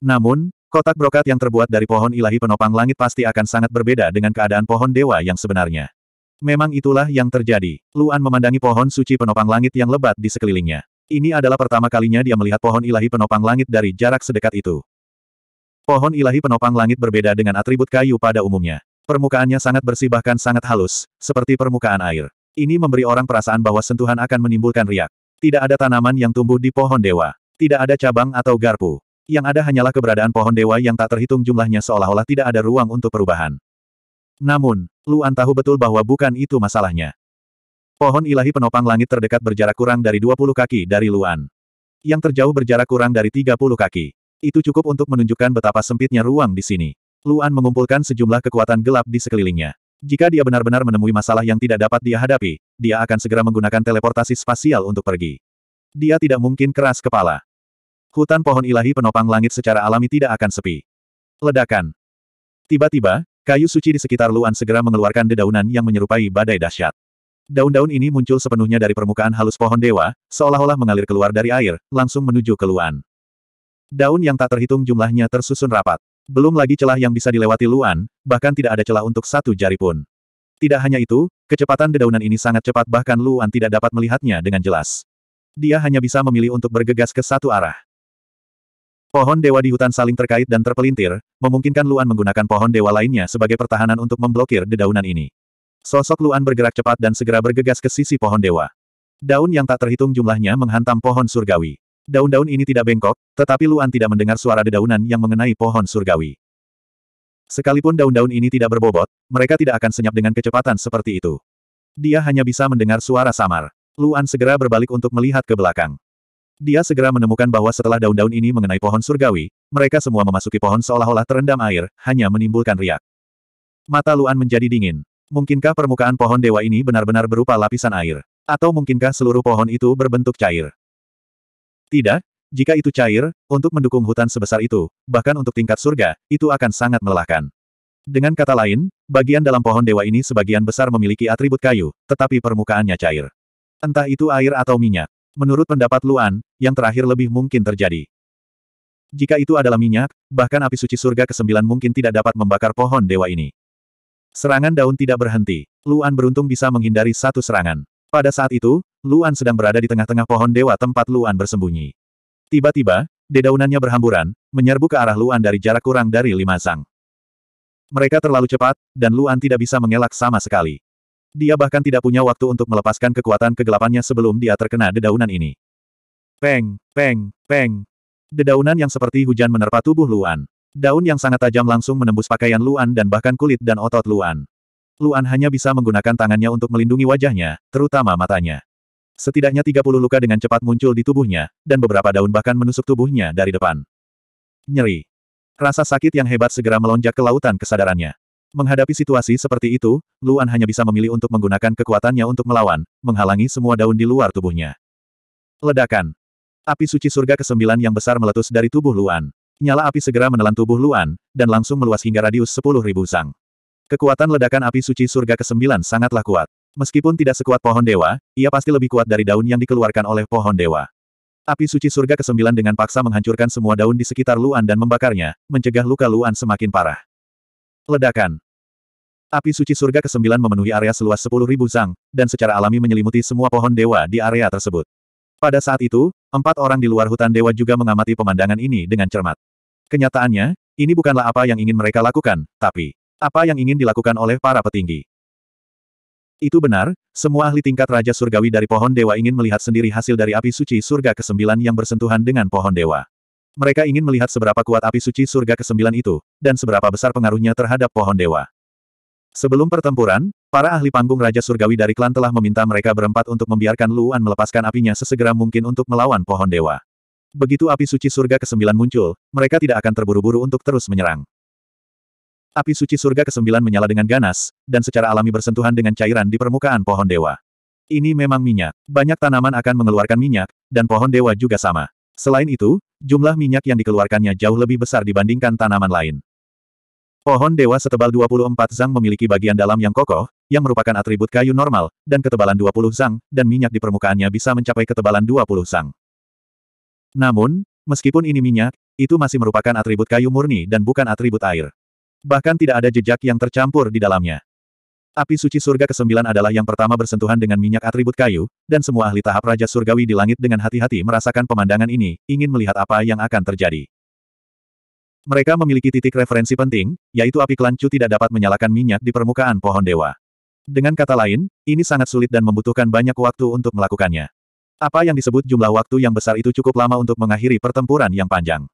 Namun, kotak brokat yang terbuat dari pohon ilahi penopang langit pasti akan sangat berbeda dengan keadaan pohon dewa yang sebenarnya. Memang itulah yang terjadi. Luan memandangi pohon suci penopang langit yang lebat di sekelilingnya. Ini adalah pertama kalinya dia melihat pohon ilahi penopang langit dari jarak sedekat itu. Pohon ilahi penopang langit berbeda dengan atribut kayu pada umumnya. Permukaannya sangat bersih bahkan sangat halus, seperti permukaan air. Ini memberi orang perasaan bahwa sentuhan akan menimbulkan riak. Tidak ada tanaman yang tumbuh di pohon dewa. Tidak ada cabang atau garpu. Yang ada hanyalah keberadaan pohon dewa yang tak terhitung jumlahnya seolah-olah tidak ada ruang untuk perubahan. Namun, Luan tahu betul bahwa bukan itu masalahnya. Pohon ilahi penopang langit terdekat berjarak kurang dari 20 kaki dari Luan. Yang terjauh berjarak kurang dari 30 kaki. Itu cukup untuk menunjukkan betapa sempitnya ruang di sini. Luan mengumpulkan sejumlah kekuatan gelap di sekelilingnya. Jika dia benar-benar menemui masalah yang tidak dapat dia hadapi, dia akan segera menggunakan teleportasi spasial untuk pergi. Dia tidak mungkin keras kepala. Hutan pohon ilahi penopang langit secara alami tidak akan sepi. Ledakan. Tiba-tiba, kayu suci di sekitar Luan segera mengeluarkan dedaunan yang menyerupai badai dahsyat. Daun-daun ini muncul sepenuhnya dari permukaan halus pohon dewa, seolah-olah mengalir keluar dari air, langsung menuju ke Luan. Daun yang tak terhitung jumlahnya tersusun rapat. Belum lagi celah yang bisa dilewati Luan, bahkan tidak ada celah untuk satu jari pun. Tidak hanya itu, kecepatan dedaunan ini sangat cepat bahkan Luan tidak dapat melihatnya dengan jelas. Dia hanya bisa memilih untuk bergegas ke satu arah. Pohon dewa di hutan saling terkait dan terpelintir, memungkinkan Luan menggunakan pohon dewa lainnya sebagai pertahanan untuk memblokir dedaunan ini. Sosok Luan bergerak cepat dan segera bergegas ke sisi pohon dewa. Daun yang tak terhitung jumlahnya menghantam pohon surgawi. Daun-daun ini tidak bengkok, tetapi Luan tidak mendengar suara dedaunan yang mengenai pohon surgawi. Sekalipun daun-daun ini tidak berbobot, mereka tidak akan senyap dengan kecepatan seperti itu. Dia hanya bisa mendengar suara samar. Luan segera berbalik untuk melihat ke belakang. Dia segera menemukan bahwa setelah daun-daun ini mengenai pohon surgawi, mereka semua memasuki pohon seolah-olah terendam air, hanya menimbulkan riak. Mata Luan menjadi dingin. Mungkinkah permukaan pohon dewa ini benar-benar berupa lapisan air? Atau mungkinkah seluruh pohon itu berbentuk cair? Tidak, jika itu cair, untuk mendukung hutan sebesar itu, bahkan untuk tingkat surga, itu akan sangat melelahkan. Dengan kata lain, bagian dalam pohon dewa ini sebagian besar memiliki atribut kayu, tetapi permukaannya cair. Entah itu air atau minyak. Menurut pendapat Luan, yang terakhir lebih mungkin terjadi. Jika itu adalah minyak, bahkan api suci surga ke-9 mungkin tidak dapat membakar pohon dewa ini. Serangan daun tidak berhenti. Luan beruntung bisa menghindari satu serangan. Pada saat itu, Luan sedang berada di tengah-tengah pohon dewa tempat Luan bersembunyi. Tiba-tiba, dedaunannya berhamburan, menyerbu ke arah Luan dari jarak kurang dari lima sang. Mereka terlalu cepat, dan Luan tidak bisa mengelak sama sekali. Dia bahkan tidak punya waktu untuk melepaskan kekuatan kegelapannya sebelum dia terkena dedaunan ini. Peng, peng, peng. Dedaunan yang seperti hujan menerpa tubuh Luan. Daun yang sangat tajam langsung menembus pakaian Luan dan bahkan kulit dan otot Luan. Luan hanya bisa menggunakan tangannya untuk melindungi wajahnya, terutama matanya. Setidaknya 30 luka dengan cepat muncul di tubuhnya, dan beberapa daun bahkan menusuk tubuhnya dari depan. Nyeri. Rasa sakit yang hebat segera melonjak ke lautan kesadarannya. Menghadapi situasi seperti itu, Luan hanya bisa memilih untuk menggunakan kekuatannya untuk melawan, menghalangi semua daun di luar tubuhnya. Ledakan. Api suci surga ke-9 yang besar meletus dari tubuh Luan. Nyala api segera menelan tubuh Luan, dan langsung meluas hingga radius 10.000 sang. Kekuatan ledakan api suci surga ke-9 sangatlah kuat. Meskipun tidak sekuat pohon dewa, ia pasti lebih kuat dari daun yang dikeluarkan oleh pohon dewa. Api suci surga ke-9 dengan paksa menghancurkan semua daun di sekitar Luan dan membakarnya, mencegah luka Luan semakin parah. Ledakan. Api suci surga ke-9 memenuhi area seluas 10.000 zang, dan secara alami menyelimuti semua pohon dewa di area tersebut. Pada saat itu, empat orang di luar hutan dewa juga mengamati pemandangan ini dengan cermat. Kenyataannya, ini bukanlah apa yang ingin mereka lakukan, tapi apa yang ingin dilakukan oleh para petinggi. Itu benar, semua ahli tingkat Raja Surgawi dari pohon dewa ingin melihat sendiri hasil dari api suci surga ke-9 yang bersentuhan dengan pohon dewa. Mereka ingin melihat seberapa kuat api suci surga ke-9 itu, dan seberapa besar pengaruhnya terhadap pohon dewa. Sebelum pertempuran, para ahli panggung Raja Surgawi dari klan telah meminta mereka berempat untuk membiarkan Luan melepaskan apinya sesegera mungkin untuk melawan pohon dewa. Begitu api suci surga ke-9 muncul, mereka tidak akan terburu-buru untuk terus menyerang. Api suci surga ke-9 menyala dengan ganas, dan secara alami bersentuhan dengan cairan di permukaan pohon dewa. Ini memang minyak. Banyak tanaman akan mengeluarkan minyak, dan pohon dewa juga sama. Selain itu, jumlah minyak yang dikeluarkannya jauh lebih besar dibandingkan tanaman lain. Pohon dewa setebal 24 zang memiliki bagian dalam yang kokoh, yang merupakan atribut kayu normal, dan ketebalan 20 zang, dan minyak di permukaannya bisa mencapai ketebalan 20 zang. Namun, meskipun ini minyak, itu masih merupakan atribut kayu murni dan bukan atribut air. Bahkan tidak ada jejak yang tercampur di dalamnya. Api suci surga ke-9 adalah yang pertama bersentuhan dengan minyak atribut kayu, dan semua ahli tahap Raja Surgawi di langit dengan hati-hati merasakan pemandangan ini, ingin melihat apa yang akan terjadi. Mereka memiliki titik referensi penting, yaitu api klancu tidak dapat menyalakan minyak di permukaan pohon dewa. Dengan kata lain, ini sangat sulit dan membutuhkan banyak waktu untuk melakukannya. Apa yang disebut jumlah waktu yang besar itu cukup lama untuk mengakhiri pertempuran yang panjang.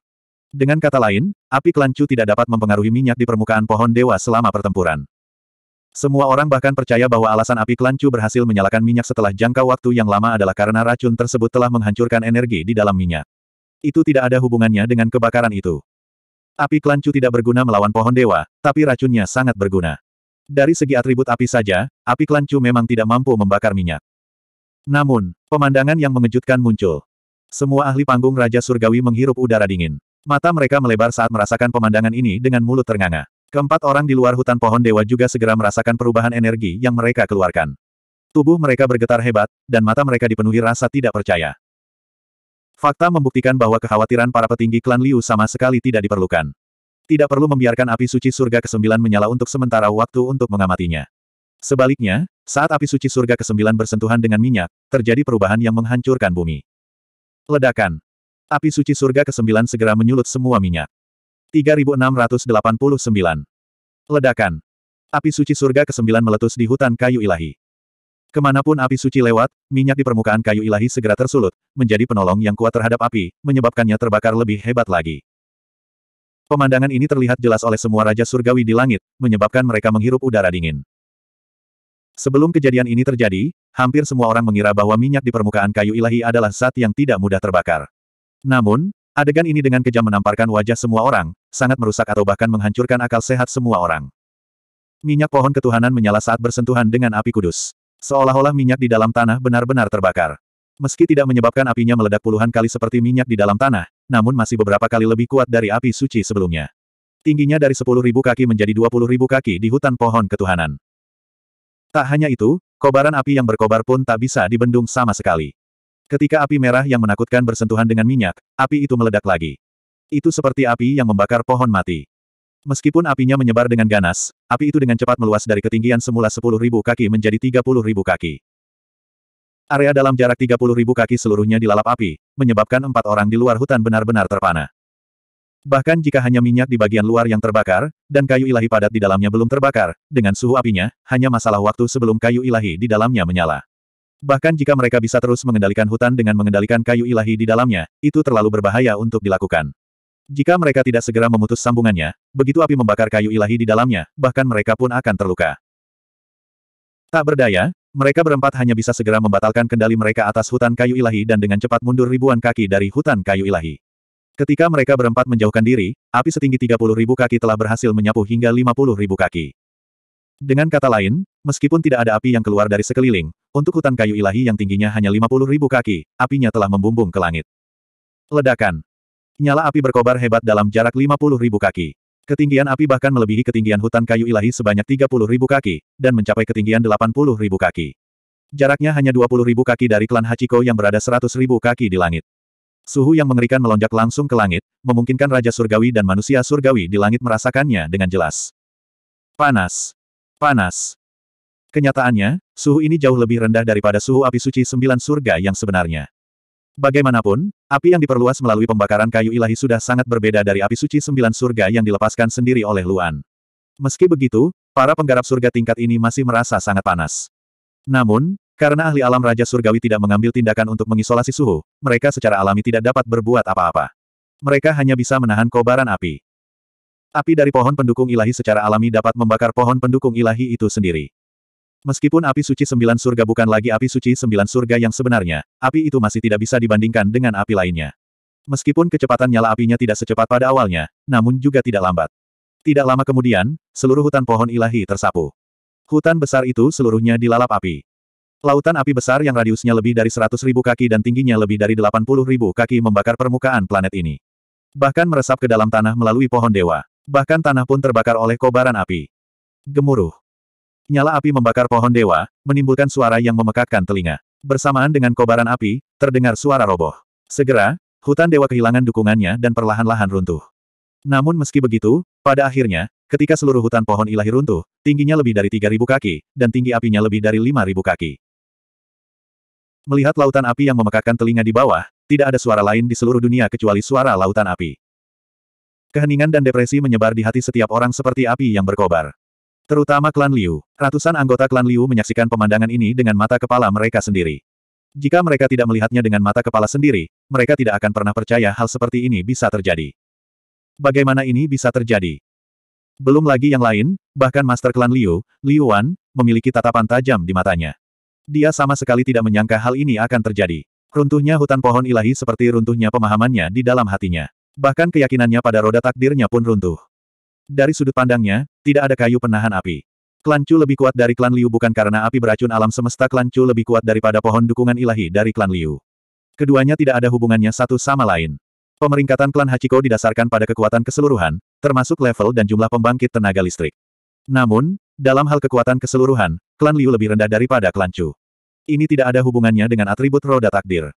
Dengan kata lain, api kelancu tidak dapat mempengaruhi minyak di permukaan pohon dewa selama pertempuran. Semua orang bahkan percaya bahwa alasan api kelancu berhasil menyalakan minyak setelah jangka waktu yang lama adalah karena racun tersebut telah menghancurkan energi di dalam minyak. Itu tidak ada hubungannya dengan kebakaran itu. Api kelancu tidak berguna melawan pohon dewa, tapi racunnya sangat berguna. Dari segi atribut api saja, api kelancu memang tidak mampu membakar minyak. Namun, pemandangan yang mengejutkan muncul. Semua ahli panggung Raja Surgawi menghirup udara dingin. Mata mereka melebar saat merasakan pemandangan ini dengan mulut ternganga. Keempat orang di luar hutan pohon dewa juga segera merasakan perubahan energi yang mereka keluarkan. Tubuh mereka bergetar hebat, dan mata mereka dipenuhi rasa tidak percaya. Fakta membuktikan bahwa kekhawatiran para petinggi klan Liu sama sekali tidak diperlukan. Tidak perlu membiarkan api suci surga ke-9 menyala untuk sementara waktu untuk mengamatinya. Sebaliknya, saat api suci surga ke-9 bersentuhan dengan minyak, terjadi perubahan yang menghancurkan bumi. Ledakan. Api suci surga ke-9 segera menyulut semua minyak. 3689. Ledakan. Api suci surga ke-9 meletus di hutan kayu ilahi. Ke mana pun api suci lewat, minyak di permukaan kayu ilahi segera tersulut, menjadi penolong yang kuat terhadap api, menyebabkannya terbakar lebih hebat lagi. Pemandangan ini terlihat jelas oleh semua Raja Surgawi di langit, menyebabkan mereka menghirup udara dingin. Sebelum kejadian ini terjadi, hampir semua orang mengira bahwa minyak di permukaan kayu ilahi adalah zat yang tidak mudah terbakar. Namun, adegan ini dengan kejam menamparkan wajah semua orang, sangat merusak atau bahkan menghancurkan akal sehat semua orang. Minyak pohon ketuhanan menyala saat bersentuhan dengan api kudus. Seolah-olah minyak di dalam tanah benar-benar terbakar. Meski tidak menyebabkan apinya meledak puluhan kali seperti minyak di dalam tanah, namun masih beberapa kali lebih kuat dari api suci sebelumnya. Tingginya dari 10.000 kaki menjadi 20.000 kaki di hutan pohon ketuhanan. Tak hanya itu, kobaran api yang berkobar pun tak bisa dibendung sama sekali. Ketika api merah yang menakutkan bersentuhan dengan minyak, api itu meledak lagi. Itu seperti api yang membakar pohon mati. Meskipun apinya menyebar dengan ganas, api itu dengan cepat meluas dari ketinggian semula 10.000 kaki menjadi 30.000 kaki. Area dalam jarak 30.000 kaki seluruhnya dilalap api, menyebabkan empat orang di luar hutan benar-benar terpana. Bahkan jika hanya minyak di bagian luar yang terbakar, dan kayu ilahi padat di dalamnya belum terbakar, dengan suhu apinya, hanya masalah waktu sebelum kayu ilahi di dalamnya menyala. Bahkan jika mereka bisa terus mengendalikan hutan dengan mengendalikan kayu ilahi di dalamnya, itu terlalu berbahaya untuk dilakukan. Jika mereka tidak segera memutus sambungannya, begitu api membakar kayu ilahi di dalamnya, bahkan mereka pun akan terluka. Tak berdaya, mereka berempat hanya bisa segera membatalkan kendali mereka atas hutan kayu ilahi dan dengan cepat mundur ribuan kaki dari hutan kayu ilahi. Ketika mereka berempat menjauhkan diri, api setinggi 30 ribu kaki telah berhasil menyapu hingga 50 ribu kaki. Dengan kata lain, meskipun tidak ada api yang keluar dari sekeliling, untuk hutan kayu ilahi yang tingginya hanya 50 ribu kaki, apinya telah membumbung ke langit. Ledakan. Nyala api berkobar hebat dalam jarak 50 ribu kaki. Ketinggian api bahkan melebihi ketinggian hutan kayu ilahi sebanyak 30 ribu kaki, dan mencapai ketinggian 80 ribu kaki. Jaraknya hanya 20 ribu kaki dari klan Hachiko yang berada 100 ribu kaki di langit. Suhu yang mengerikan melonjak langsung ke langit, memungkinkan Raja Surgawi dan manusia Surgawi di langit merasakannya dengan jelas. Panas. Panas. Kenyataannya, suhu ini jauh lebih rendah daripada suhu api suci sembilan surga yang sebenarnya. Bagaimanapun, api yang diperluas melalui pembakaran kayu ilahi sudah sangat berbeda dari api suci sembilan surga yang dilepaskan sendiri oleh Luan. Meski begitu, para penggarap surga tingkat ini masih merasa sangat panas. Namun, karena ahli alam Raja Surgawi tidak mengambil tindakan untuk mengisolasi suhu, mereka secara alami tidak dapat berbuat apa-apa. Mereka hanya bisa menahan kobaran api. Api dari pohon pendukung ilahi secara alami dapat membakar pohon pendukung ilahi itu sendiri. Meskipun api suci sembilan surga bukan lagi api suci sembilan surga yang sebenarnya, api itu masih tidak bisa dibandingkan dengan api lainnya. Meskipun kecepatan nyala apinya tidak secepat pada awalnya, namun juga tidak lambat. Tidak lama kemudian, seluruh hutan pohon ilahi tersapu. Hutan besar itu seluruhnya dilalap api. Lautan api besar yang radiusnya lebih dari seratus ribu kaki dan tingginya lebih dari delapan puluh ribu kaki membakar permukaan planet ini. Bahkan meresap ke dalam tanah melalui pohon dewa. Bahkan tanah pun terbakar oleh kobaran api. Gemuruh. Nyala api membakar pohon dewa, menimbulkan suara yang memekakkan telinga. Bersamaan dengan kobaran api, terdengar suara roboh. Segera, hutan dewa kehilangan dukungannya dan perlahan-lahan runtuh. Namun meski begitu, pada akhirnya, ketika seluruh hutan pohon ilahi runtuh, tingginya lebih dari 3.000 kaki, dan tinggi apinya lebih dari 5.000 kaki. Melihat lautan api yang memekakkan telinga di bawah, tidak ada suara lain di seluruh dunia kecuali suara lautan api. Keheningan dan depresi menyebar di hati setiap orang seperti api yang berkobar. Terutama klan Liu. Ratusan anggota klan Liu menyaksikan pemandangan ini dengan mata kepala mereka sendiri. Jika mereka tidak melihatnya dengan mata kepala sendiri, mereka tidak akan pernah percaya hal seperti ini bisa terjadi. Bagaimana ini bisa terjadi? Belum lagi yang lain, bahkan Master Klan Liu, Liu Wan, memiliki tatapan tajam di matanya. Dia sama sekali tidak menyangka hal ini akan terjadi. Runtuhnya hutan pohon ilahi seperti runtuhnya pemahamannya di dalam hatinya. Bahkan keyakinannya pada roda takdirnya pun runtuh. Dari sudut pandangnya, tidak ada kayu penahan api. Klan Chu lebih kuat dari klan Liu bukan karena api beracun alam semesta klan Chu lebih kuat daripada pohon dukungan ilahi dari klan Liu. Keduanya tidak ada hubungannya satu sama lain. Pemeringkatan klan Hachiko didasarkan pada kekuatan keseluruhan, termasuk level dan jumlah pembangkit tenaga listrik. Namun, dalam hal kekuatan keseluruhan, klan Liu lebih rendah daripada klan Chu. Ini tidak ada hubungannya dengan atribut roda takdir.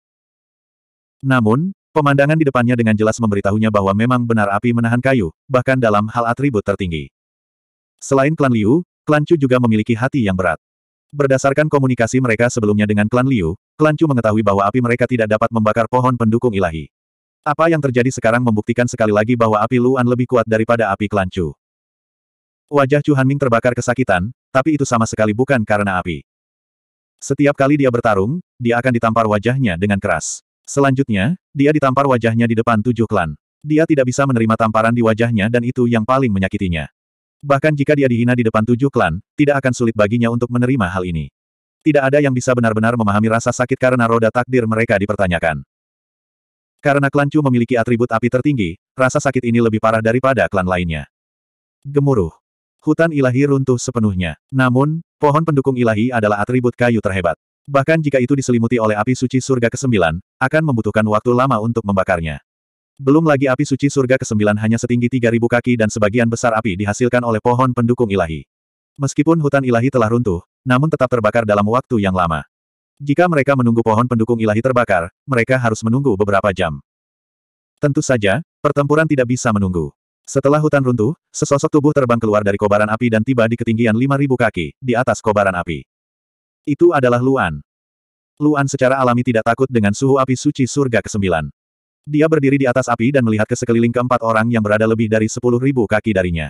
Namun, Pemandangan di depannya dengan jelas memberitahunya bahwa memang benar api menahan kayu, bahkan dalam hal atribut tertinggi. Selain klan Liu, klan Chu juga memiliki hati yang berat. Berdasarkan komunikasi mereka sebelumnya dengan klan Liu, klan Chu mengetahui bahwa api mereka tidak dapat membakar pohon pendukung ilahi. Apa yang terjadi sekarang membuktikan sekali lagi bahwa api Luan lebih kuat daripada api klan Chu. Wajah Chu Hanming terbakar kesakitan, tapi itu sama sekali bukan karena api. Setiap kali dia bertarung, dia akan ditampar wajahnya dengan keras. Selanjutnya, dia ditampar wajahnya di depan tujuh klan. Dia tidak bisa menerima tamparan di wajahnya dan itu yang paling menyakitinya. Bahkan jika dia dihina di depan tujuh klan, tidak akan sulit baginya untuk menerima hal ini. Tidak ada yang bisa benar-benar memahami rasa sakit karena roda takdir mereka dipertanyakan. Karena klan Chu memiliki atribut api tertinggi, rasa sakit ini lebih parah daripada klan lainnya. Gemuruh. Hutan ilahi runtuh sepenuhnya. Namun, pohon pendukung ilahi adalah atribut kayu terhebat. Bahkan jika itu diselimuti oleh api suci surga ke-9, akan membutuhkan waktu lama untuk membakarnya. Belum lagi api suci surga ke-9 hanya setinggi 3000 kaki dan sebagian besar api dihasilkan oleh pohon pendukung ilahi. Meskipun hutan ilahi telah runtuh, namun tetap terbakar dalam waktu yang lama. Jika mereka menunggu pohon pendukung ilahi terbakar, mereka harus menunggu beberapa jam. Tentu saja, pertempuran tidak bisa menunggu. Setelah hutan runtuh, sesosok tubuh terbang keluar dari kobaran api dan tiba di ketinggian 5.000 kaki, di atas kobaran api. Itu adalah Luan. Luan secara alami tidak takut dengan suhu api suci surga ke-9. Dia berdiri di atas api dan melihat ke sekeliling keempat orang yang berada lebih dari 10.000 kaki darinya.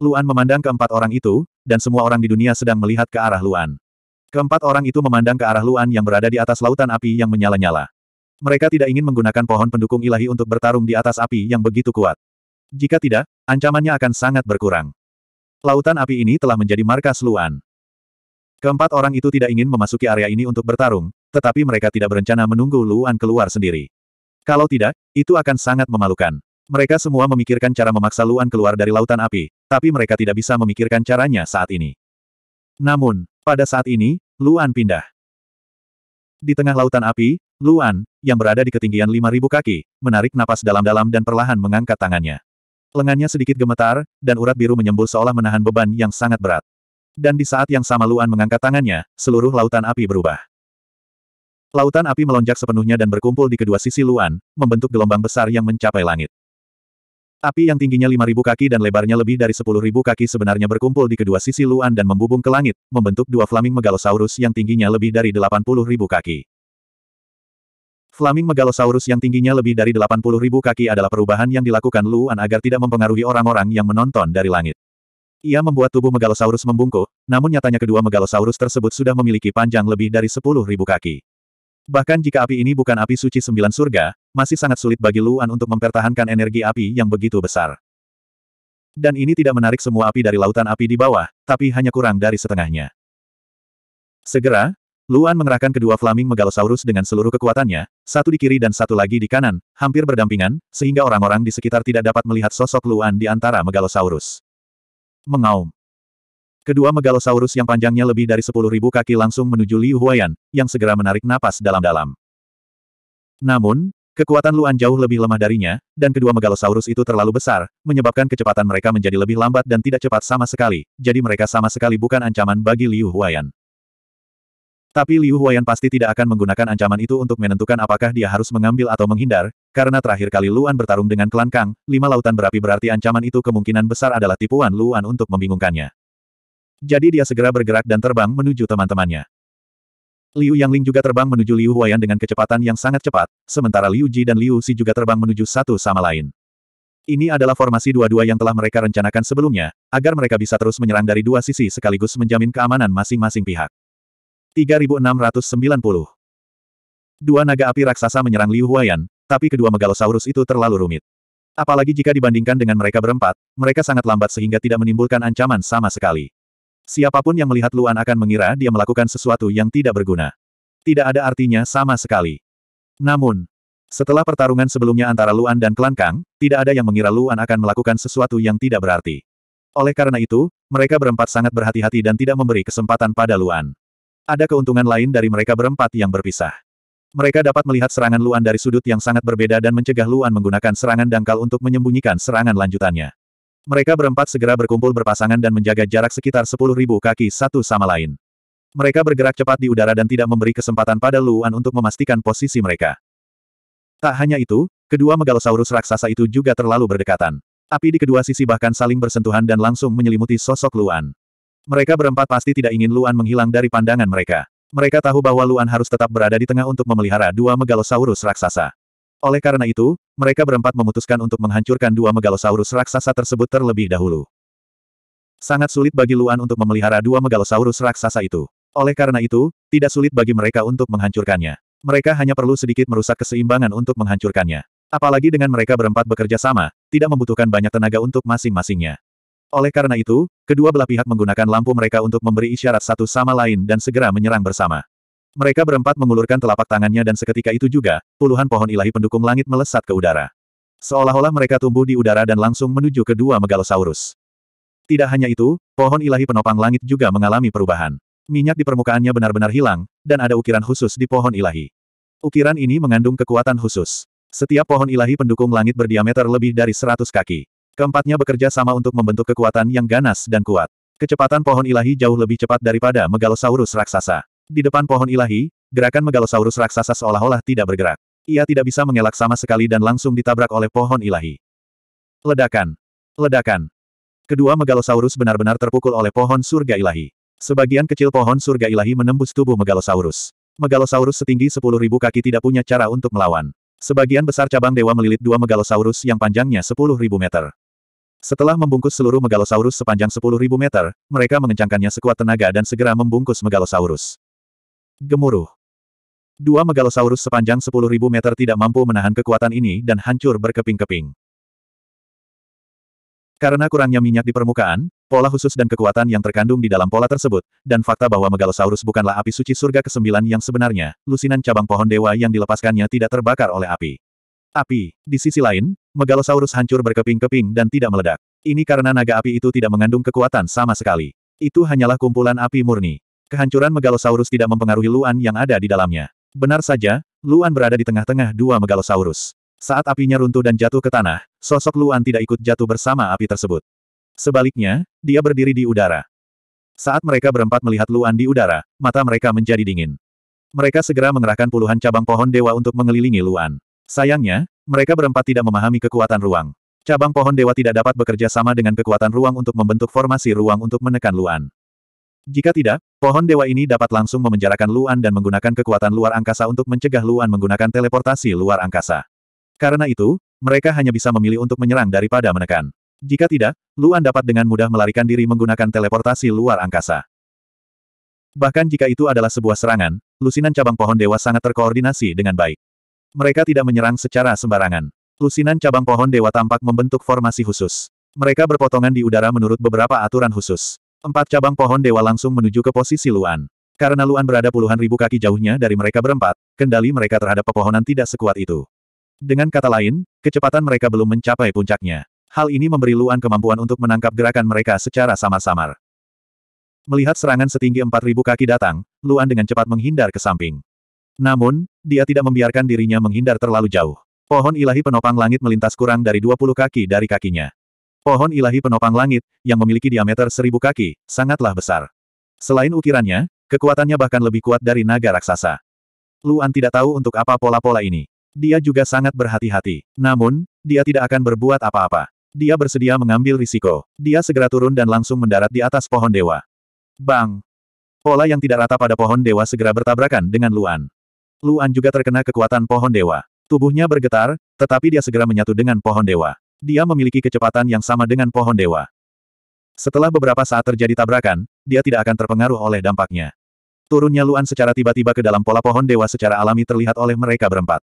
Luan memandang keempat orang itu, dan semua orang di dunia sedang melihat ke arah Luan. Keempat orang itu memandang ke arah Luan yang berada di atas lautan api yang menyala-nyala. Mereka tidak ingin menggunakan pohon pendukung ilahi untuk bertarung di atas api yang begitu kuat. Jika tidak, ancamannya akan sangat berkurang. Lautan api ini telah menjadi markas Luan. Keempat orang itu tidak ingin memasuki area ini untuk bertarung, tetapi mereka tidak berencana menunggu Luan keluar sendiri. Kalau tidak, itu akan sangat memalukan. Mereka semua memikirkan cara memaksa Luan keluar dari lautan api, tapi mereka tidak bisa memikirkan caranya saat ini. Namun, pada saat ini, Luan pindah. Di tengah lautan api, Luan, yang berada di ketinggian 5.000 kaki, menarik napas dalam-dalam dan perlahan mengangkat tangannya. Lengannya sedikit gemetar, dan urat biru menyembul seolah menahan beban yang sangat berat. Dan di saat yang sama Luan mengangkat tangannya, seluruh lautan api berubah. Lautan api melonjak sepenuhnya dan berkumpul di kedua sisi Luan, membentuk gelombang besar yang mencapai langit. Api yang tingginya 5.000 kaki dan lebarnya lebih dari 10.000 kaki sebenarnya berkumpul di kedua sisi Luan dan membubung ke langit, membentuk dua Flaming Megalosaurus yang tingginya lebih dari 80.000 kaki. Flaming Megalosaurus yang tingginya lebih dari 80.000 kaki adalah perubahan yang dilakukan Luan agar tidak mempengaruhi orang-orang yang menonton dari langit. Ia membuat tubuh Megalosaurus membungkuk, namun nyatanya kedua Megalosaurus tersebut sudah memiliki panjang lebih dari 10.000 kaki. Bahkan jika api ini bukan api suci sembilan surga, masih sangat sulit bagi Luan untuk mempertahankan energi api yang begitu besar. Dan ini tidak menarik semua api dari lautan api di bawah, tapi hanya kurang dari setengahnya. Segera, Luan mengerahkan kedua Flaming Megalosaurus dengan seluruh kekuatannya, satu di kiri dan satu lagi di kanan, hampir berdampingan, sehingga orang-orang di sekitar tidak dapat melihat sosok Luan di antara Megalosaurus. Mengaum. Kedua megalosaurus yang panjangnya lebih dari 10.000 kaki langsung menuju Liu Huayan, yang segera menarik napas dalam-dalam. Namun, kekuatan Luan jauh lebih lemah darinya, dan kedua megalosaurus itu terlalu besar, menyebabkan kecepatan mereka menjadi lebih lambat dan tidak cepat sama sekali, jadi mereka sama sekali bukan ancaman bagi Liu Huayan. Tapi Liu Huayan pasti tidak akan menggunakan ancaman itu untuk menentukan apakah dia harus mengambil atau menghindar, karena terakhir kali Luan bertarung dengan klan Kang, lima lautan berapi berarti ancaman itu kemungkinan besar adalah tipuan Luan untuk membingungkannya. Jadi dia segera bergerak dan terbang menuju teman-temannya. Liu Yangling juga terbang menuju Liu Huayan dengan kecepatan yang sangat cepat, sementara Liu Ji dan Liu Si juga terbang menuju satu sama lain. Ini adalah formasi dua-dua yang telah mereka rencanakan sebelumnya, agar mereka bisa terus menyerang dari dua sisi sekaligus menjamin keamanan masing-masing pihak. 3690 Dua naga api raksasa menyerang Liu Huayan, tapi kedua megalosaurus itu terlalu rumit. Apalagi jika dibandingkan dengan mereka berempat, mereka sangat lambat sehingga tidak menimbulkan ancaman sama sekali. Siapa pun yang melihat Luan akan mengira dia melakukan sesuatu yang tidak berguna. Tidak ada artinya sama sekali. Namun, setelah pertarungan sebelumnya antara Luan dan klan Kang, tidak ada yang mengira Luan akan melakukan sesuatu yang tidak berarti. Oleh karena itu, mereka berempat sangat berhati-hati dan tidak memberi kesempatan pada Luan. Ada keuntungan lain dari mereka berempat yang berpisah. Mereka dapat melihat serangan Luan dari sudut yang sangat berbeda dan mencegah Luan menggunakan serangan dangkal untuk menyembunyikan serangan lanjutannya. Mereka berempat segera berkumpul berpasangan dan menjaga jarak sekitar 10.000 kaki satu sama lain. Mereka bergerak cepat di udara dan tidak memberi kesempatan pada Luan untuk memastikan posisi mereka. Tak hanya itu, kedua megalosaurus raksasa itu juga terlalu berdekatan. Api di kedua sisi bahkan saling bersentuhan dan langsung menyelimuti sosok Luan. Mereka berempat pasti tidak ingin Luan menghilang dari pandangan mereka. Mereka tahu bahwa Luan harus tetap berada di tengah untuk memelihara dua megalosaurus raksasa. Oleh karena itu, mereka berempat memutuskan untuk menghancurkan dua megalosaurus raksasa tersebut terlebih dahulu. Sangat sulit bagi Luan untuk memelihara dua megalosaurus raksasa itu. Oleh karena itu, tidak sulit bagi mereka untuk menghancurkannya. Mereka hanya perlu sedikit merusak keseimbangan untuk menghancurkannya. Apalagi dengan mereka berempat bekerja sama, tidak membutuhkan banyak tenaga untuk masing-masingnya. Oleh karena itu, kedua belah pihak menggunakan lampu mereka untuk memberi isyarat satu sama lain dan segera menyerang bersama. Mereka berempat mengulurkan telapak tangannya dan seketika itu juga, puluhan pohon ilahi pendukung langit melesat ke udara. Seolah-olah mereka tumbuh di udara dan langsung menuju kedua megalosaurus. Tidak hanya itu, pohon ilahi penopang langit juga mengalami perubahan. Minyak di permukaannya benar-benar hilang, dan ada ukiran khusus di pohon ilahi. Ukiran ini mengandung kekuatan khusus. Setiap pohon ilahi pendukung langit berdiameter lebih dari 100 kaki. Keempatnya bekerja sama untuk membentuk kekuatan yang ganas dan kuat. Kecepatan pohon ilahi jauh lebih cepat daripada Megalosaurus raksasa. Di depan pohon ilahi, gerakan Megalosaurus raksasa seolah-olah tidak bergerak. Ia tidak bisa mengelak sama sekali dan langsung ditabrak oleh pohon ilahi. Ledakan. Ledakan. Kedua Megalosaurus benar-benar terpukul oleh pohon surga ilahi. Sebagian kecil pohon surga ilahi menembus tubuh Megalosaurus. Megalosaurus setinggi 10.000 kaki tidak punya cara untuk melawan. Sebagian besar cabang dewa melilit dua Megalosaurus yang panjangnya 10.000 meter. Setelah membungkus seluruh Megalosaurus sepanjang 10.000 meter, mereka mengencangkannya sekuat tenaga dan segera membungkus Megalosaurus. Gemuruh. Dua Megalosaurus sepanjang 10.000 meter tidak mampu menahan kekuatan ini dan hancur berkeping-keping. Karena kurangnya minyak di permukaan, pola khusus dan kekuatan yang terkandung di dalam pola tersebut, dan fakta bahwa Megalosaurus bukanlah api suci surga kesembilan yang sebenarnya, lusinan cabang pohon dewa yang dilepaskannya tidak terbakar oleh api. Api, di sisi lain, Megalosaurus hancur berkeping-keping dan tidak meledak. Ini karena naga api itu tidak mengandung kekuatan sama sekali. Itu hanyalah kumpulan api murni. Kehancuran Megalosaurus tidak mempengaruhi Luan yang ada di dalamnya. Benar saja, Luan berada di tengah-tengah dua Megalosaurus. Saat apinya runtuh dan jatuh ke tanah, sosok Luan tidak ikut jatuh bersama api tersebut. Sebaliknya, dia berdiri di udara. Saat mereka berempat melihat Luan di udara, mata mereka menjadi dingin. Mereka segera mengerahkan puluhan cabang pohon dewa untuk mengelilingi Luan. Sayangnya, mereka berempat tidak memahami kekuatan ruang. Cabang pohon dewa tidak dapat bekerja sama dengan kekuatan ruang untuk membentuk formasi ruang untuk menekan Luan. Jika tidak, pohon dewa ini dapat langsung memenjarakan Luan dan menggunakan kekuatan luar angkasa untuk mencegah Luan menggunakan teleportasi luar angkasa. Karena itu, mereka hanya bisa memilih untuk menyerang daripada menekan. Jika tidak, Luan dapat dengan mudah melarikan diri menggunakan teleportasi luar angkasa. Bahkan jika itu adalah sebuah serangan, lusinan cabang pohon dewa sangat terkoordinasi dengan baik. Mereka tidak menyerang secara sembarangan. Lusinan cabang pohon dewa tampak membentuk formasi khusus. Mereka berpotongan di udara menurut beberapa aturan khusus. Empat cabang pohon dewa langsung menuju ke posisi Luan. Karena Luan berada puluhan ribu kaki jauhnya dari mereka berempat, kendali mereka terhadap pepohonan tidak sekuat itu. Dengan kata lain, kecepatan mereka belum mencapai puncaknya. Hal ini memberi Luan kemampuan untuk menangkap gerakan mereka secara samar-samar. Melihat serangan setinggi 4.000 kaki datang, Luan dengan cepat menghindar ke samping. Namun, dia tidak membiarkan dirinya menghindar terlalu jauh. Pohon ilahi penopang langit melintas kurang dari 20 kaki dari kakinya. Pohon ilahi penopang langit, yang memiliki diameter 1000 kaki, sangatlah besar. Selain ukirannya, kekuatannya bahkan lebih kuat dari naga raksasa. Luan tidak tahu untuk apa pola-pola ini. Dia juga sangat berhati-hati. Namun, dia tidak akan berbuat apa-apa. Dia bersedia mengambil risiko. Dia segera turun dan langsung mendarat di atas pohon dewa. Bang! Pola yang tidak rata pada pohon dewa segera bertabrakan dengan Luan. Luan juga terkena kekuatan pohon dewa. Tubuhnya bergetar, tetapi dia segera menyatu dengan pohon dewa. Dia memiliki kecepatan yang sama dengan pohon dewa. Setelah beberapa saat terjadi tabrakan, dia tidak akan terpengaruh oleh dampaknya. Turunnya Luan secara tiba-tiba ke dalam pola pohon dewa secara alami terlihat oleh mereka berempat.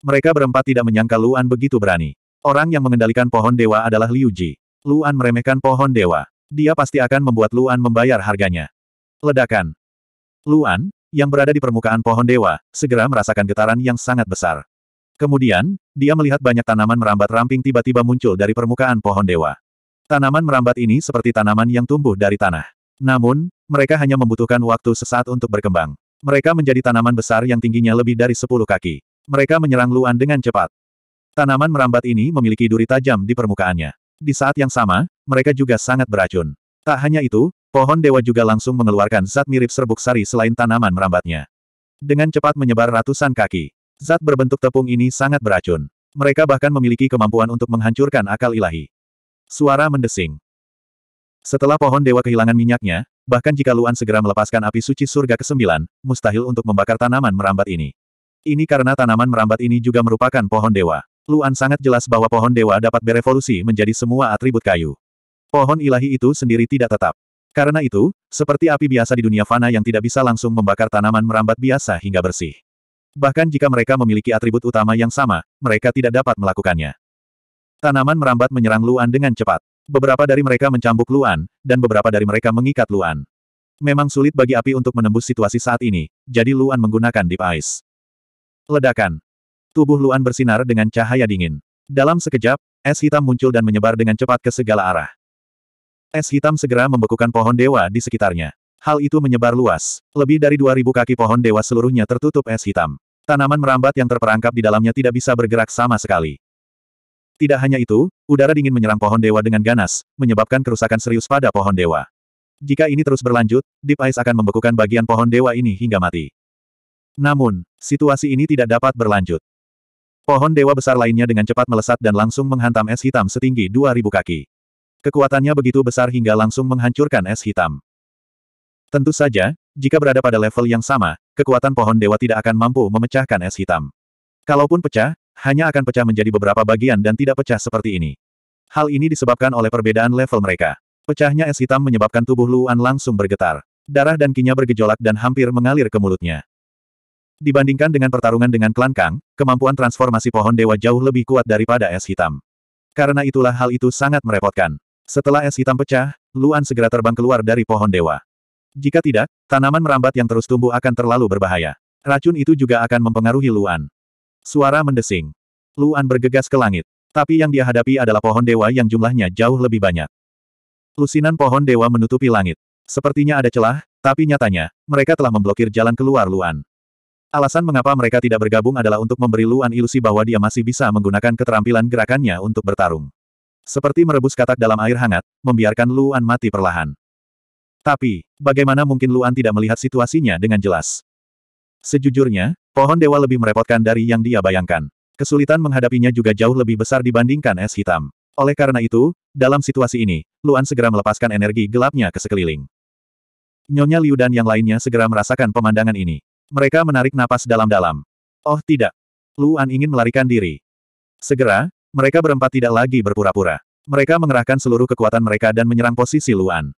Mereka berempat tidak menyangka Luan begitu berani. Orang yang mengendalikan pohon dewa adalah Liu Ji. Luan meremehkan pohon dewa. Dia pasti akan membuat Luan membayar harganya. Ledakan. Luan, yang berada di permukaan pohon dewa, segera merasakan getaran yang sangat besar. Kemudian, dia melihat banyak tanaman merambat ramping tiba-tiba muncul dari permukaan pohon dewa. Tanaman merambat ini seperti tanaman yang tumbuh dari tanah. Namun, mereka hanya membutuhkan waktu sesaat untuk berkembang. Mereka menjadi tanaman besar yang tingginya lebih dari 10 kaki. Mereka menyerang Luan dengan cepat. Tanaman merambat ini memiliki duri tajam di permukaannya. Di saat yang sama, mereka juga sangat beracun. Tak hanya itu, pohon dewa juga langsung mengeluarkan zat mirip serbuk sari selain tanaman merambatnya. Dengan cepat menyebar ratusan kaki. Zat berbentuk tepung ini sangat beracun. Mereka bahkan memiliki kemampuan untuk menghancurkan akal ilahi. Suara mendesing. Setelah pohon dewa kehilangan minyaknya, bahkan jika Luan segera melepaskan api suci surga ke-9, mustahil untuk membakar tanaman merambat ini. Ini karena tanaman merambat ini juga merupakan pohon dewa. Luan sangat jelas bahwa pohon dewa dapat berevolusi menjadi semua atribut kayu. Pohon ilahi itu sendiri tidak tetap. Karena itu, seperti api biasa di dunia fana yang tidak bisa langsung membakar tanaman merambat biasa hingga bersih. Bahkan jika mereka memiliki atribut utama yang sama, mereka tidak dapat melakukannya. Tanaman merambat menyerang Luan dengan cepat. Beberapa dari mereka mencambuk Luan, dan beberapa dari mereka mengikat Luan. Memang sulit bagi api untuk menembus situasi saat ini, jadi Luan menggunakan Deep Ice. Ledakan. Tubuh Luan bersinar dengan cahaya dingin. Dalam sekejap, es hitam muncul dan menyebar dengan cepat ke segala arah. Es hitam segera membekukan pohon dewa di sekitarnya. Hal itu menyebar luas. Lebih dari 2000 kaki pohon dewa seluruhnya tertutup es hitam. Tanaman merambat yang terperangkap di dalamnya tidak bisa bergerak sama sekali. Tidak hanya itu, udara dingin menyerang pohon dewa dengan ganas, menyebabkan kerusakan serius pada pohon dewa. Jika ini terus berlanjut, Deep Ice akan membekukan bagian pohon dewa ini hingga mati. Namun, situasi ini tidak dapat berlanjut. Pohon dewa besar lainnya dengan cepat melesat dan langsung menghantam es hitam setinggi 2000 kaki. Kekuatannya begitu besar hingga langsung menghancurkan es hitam. Tentu saja, jika berada pada level yang sama, kekuatan pohon dewa tidak akan mampu memecahkan es hitam. Kalaupun pecah, hanya akan pecah menjadi beberapa bagian dan tidak pecah seperti ini. Hal ini disebabkan oleh perbedaan level mereka. Pecahnya es hitam menyebabkan tubuh Luan langsung bergetar. Darah dan kinya bergejolak dan hampir mengalir ke mulutnya. Dibandingkan dengan pertarungan dengan klan Kang, kemampuan transformasi pohon dewa jauh lebih kuat daripada es hitam. Karena itulah hal itu sangat merepotkan. Setelah es hitam pecah, Luan segera terbang keluar dari pohon dewa. Jika tidak, tanaman merambat yang terus tumbuh akan terlalu berbahaya. Racun itu juga akan mempengaruhi Luan. Suara mendesing. Luan bergegas ke langit. Tapi yang dia hadapi adalah pohon dewa yang jumlahnya jauh lebih banyak. Lusinan pohon dewa menutupi langit. Sepertinya ada celah, tapi nyatanya, mereka telah memblokir jalan keluar Luan. Alasan mengapa mereka tidak bergabung adalah untuk memberi Luan ilusi bahwa dia masih bisa menggunakan keterampilan gerakannya untuk bertarung. Seperti merebus katak dalam air hangat, membiarkan Luan mati perlahan. Tapi, bagaimana mungkin Luan tidak melihat situasinya dengan jelas? Sejujurnya, pohon dewa lebih merepotkan dari yang dia bayangkan. Kesulitan menghadapinya juga jauh lebih besar dibandingkan es hitam. Oleh karena itu, dalam situasi ini, Luan segera melepaskan energi gelapnya ke sekeliling. Nyonya Liu dan yang lainnya segera merasakan pemandangan ini. Mereka menarik napas dalam-dalam. Oh tidak. Luan ingin melarikan diri. Segera, mereka berempat tidak lagi berpura-pura. Mereka mengerahkan seluruh kekuatan mereka dan menyerang posisi Luan.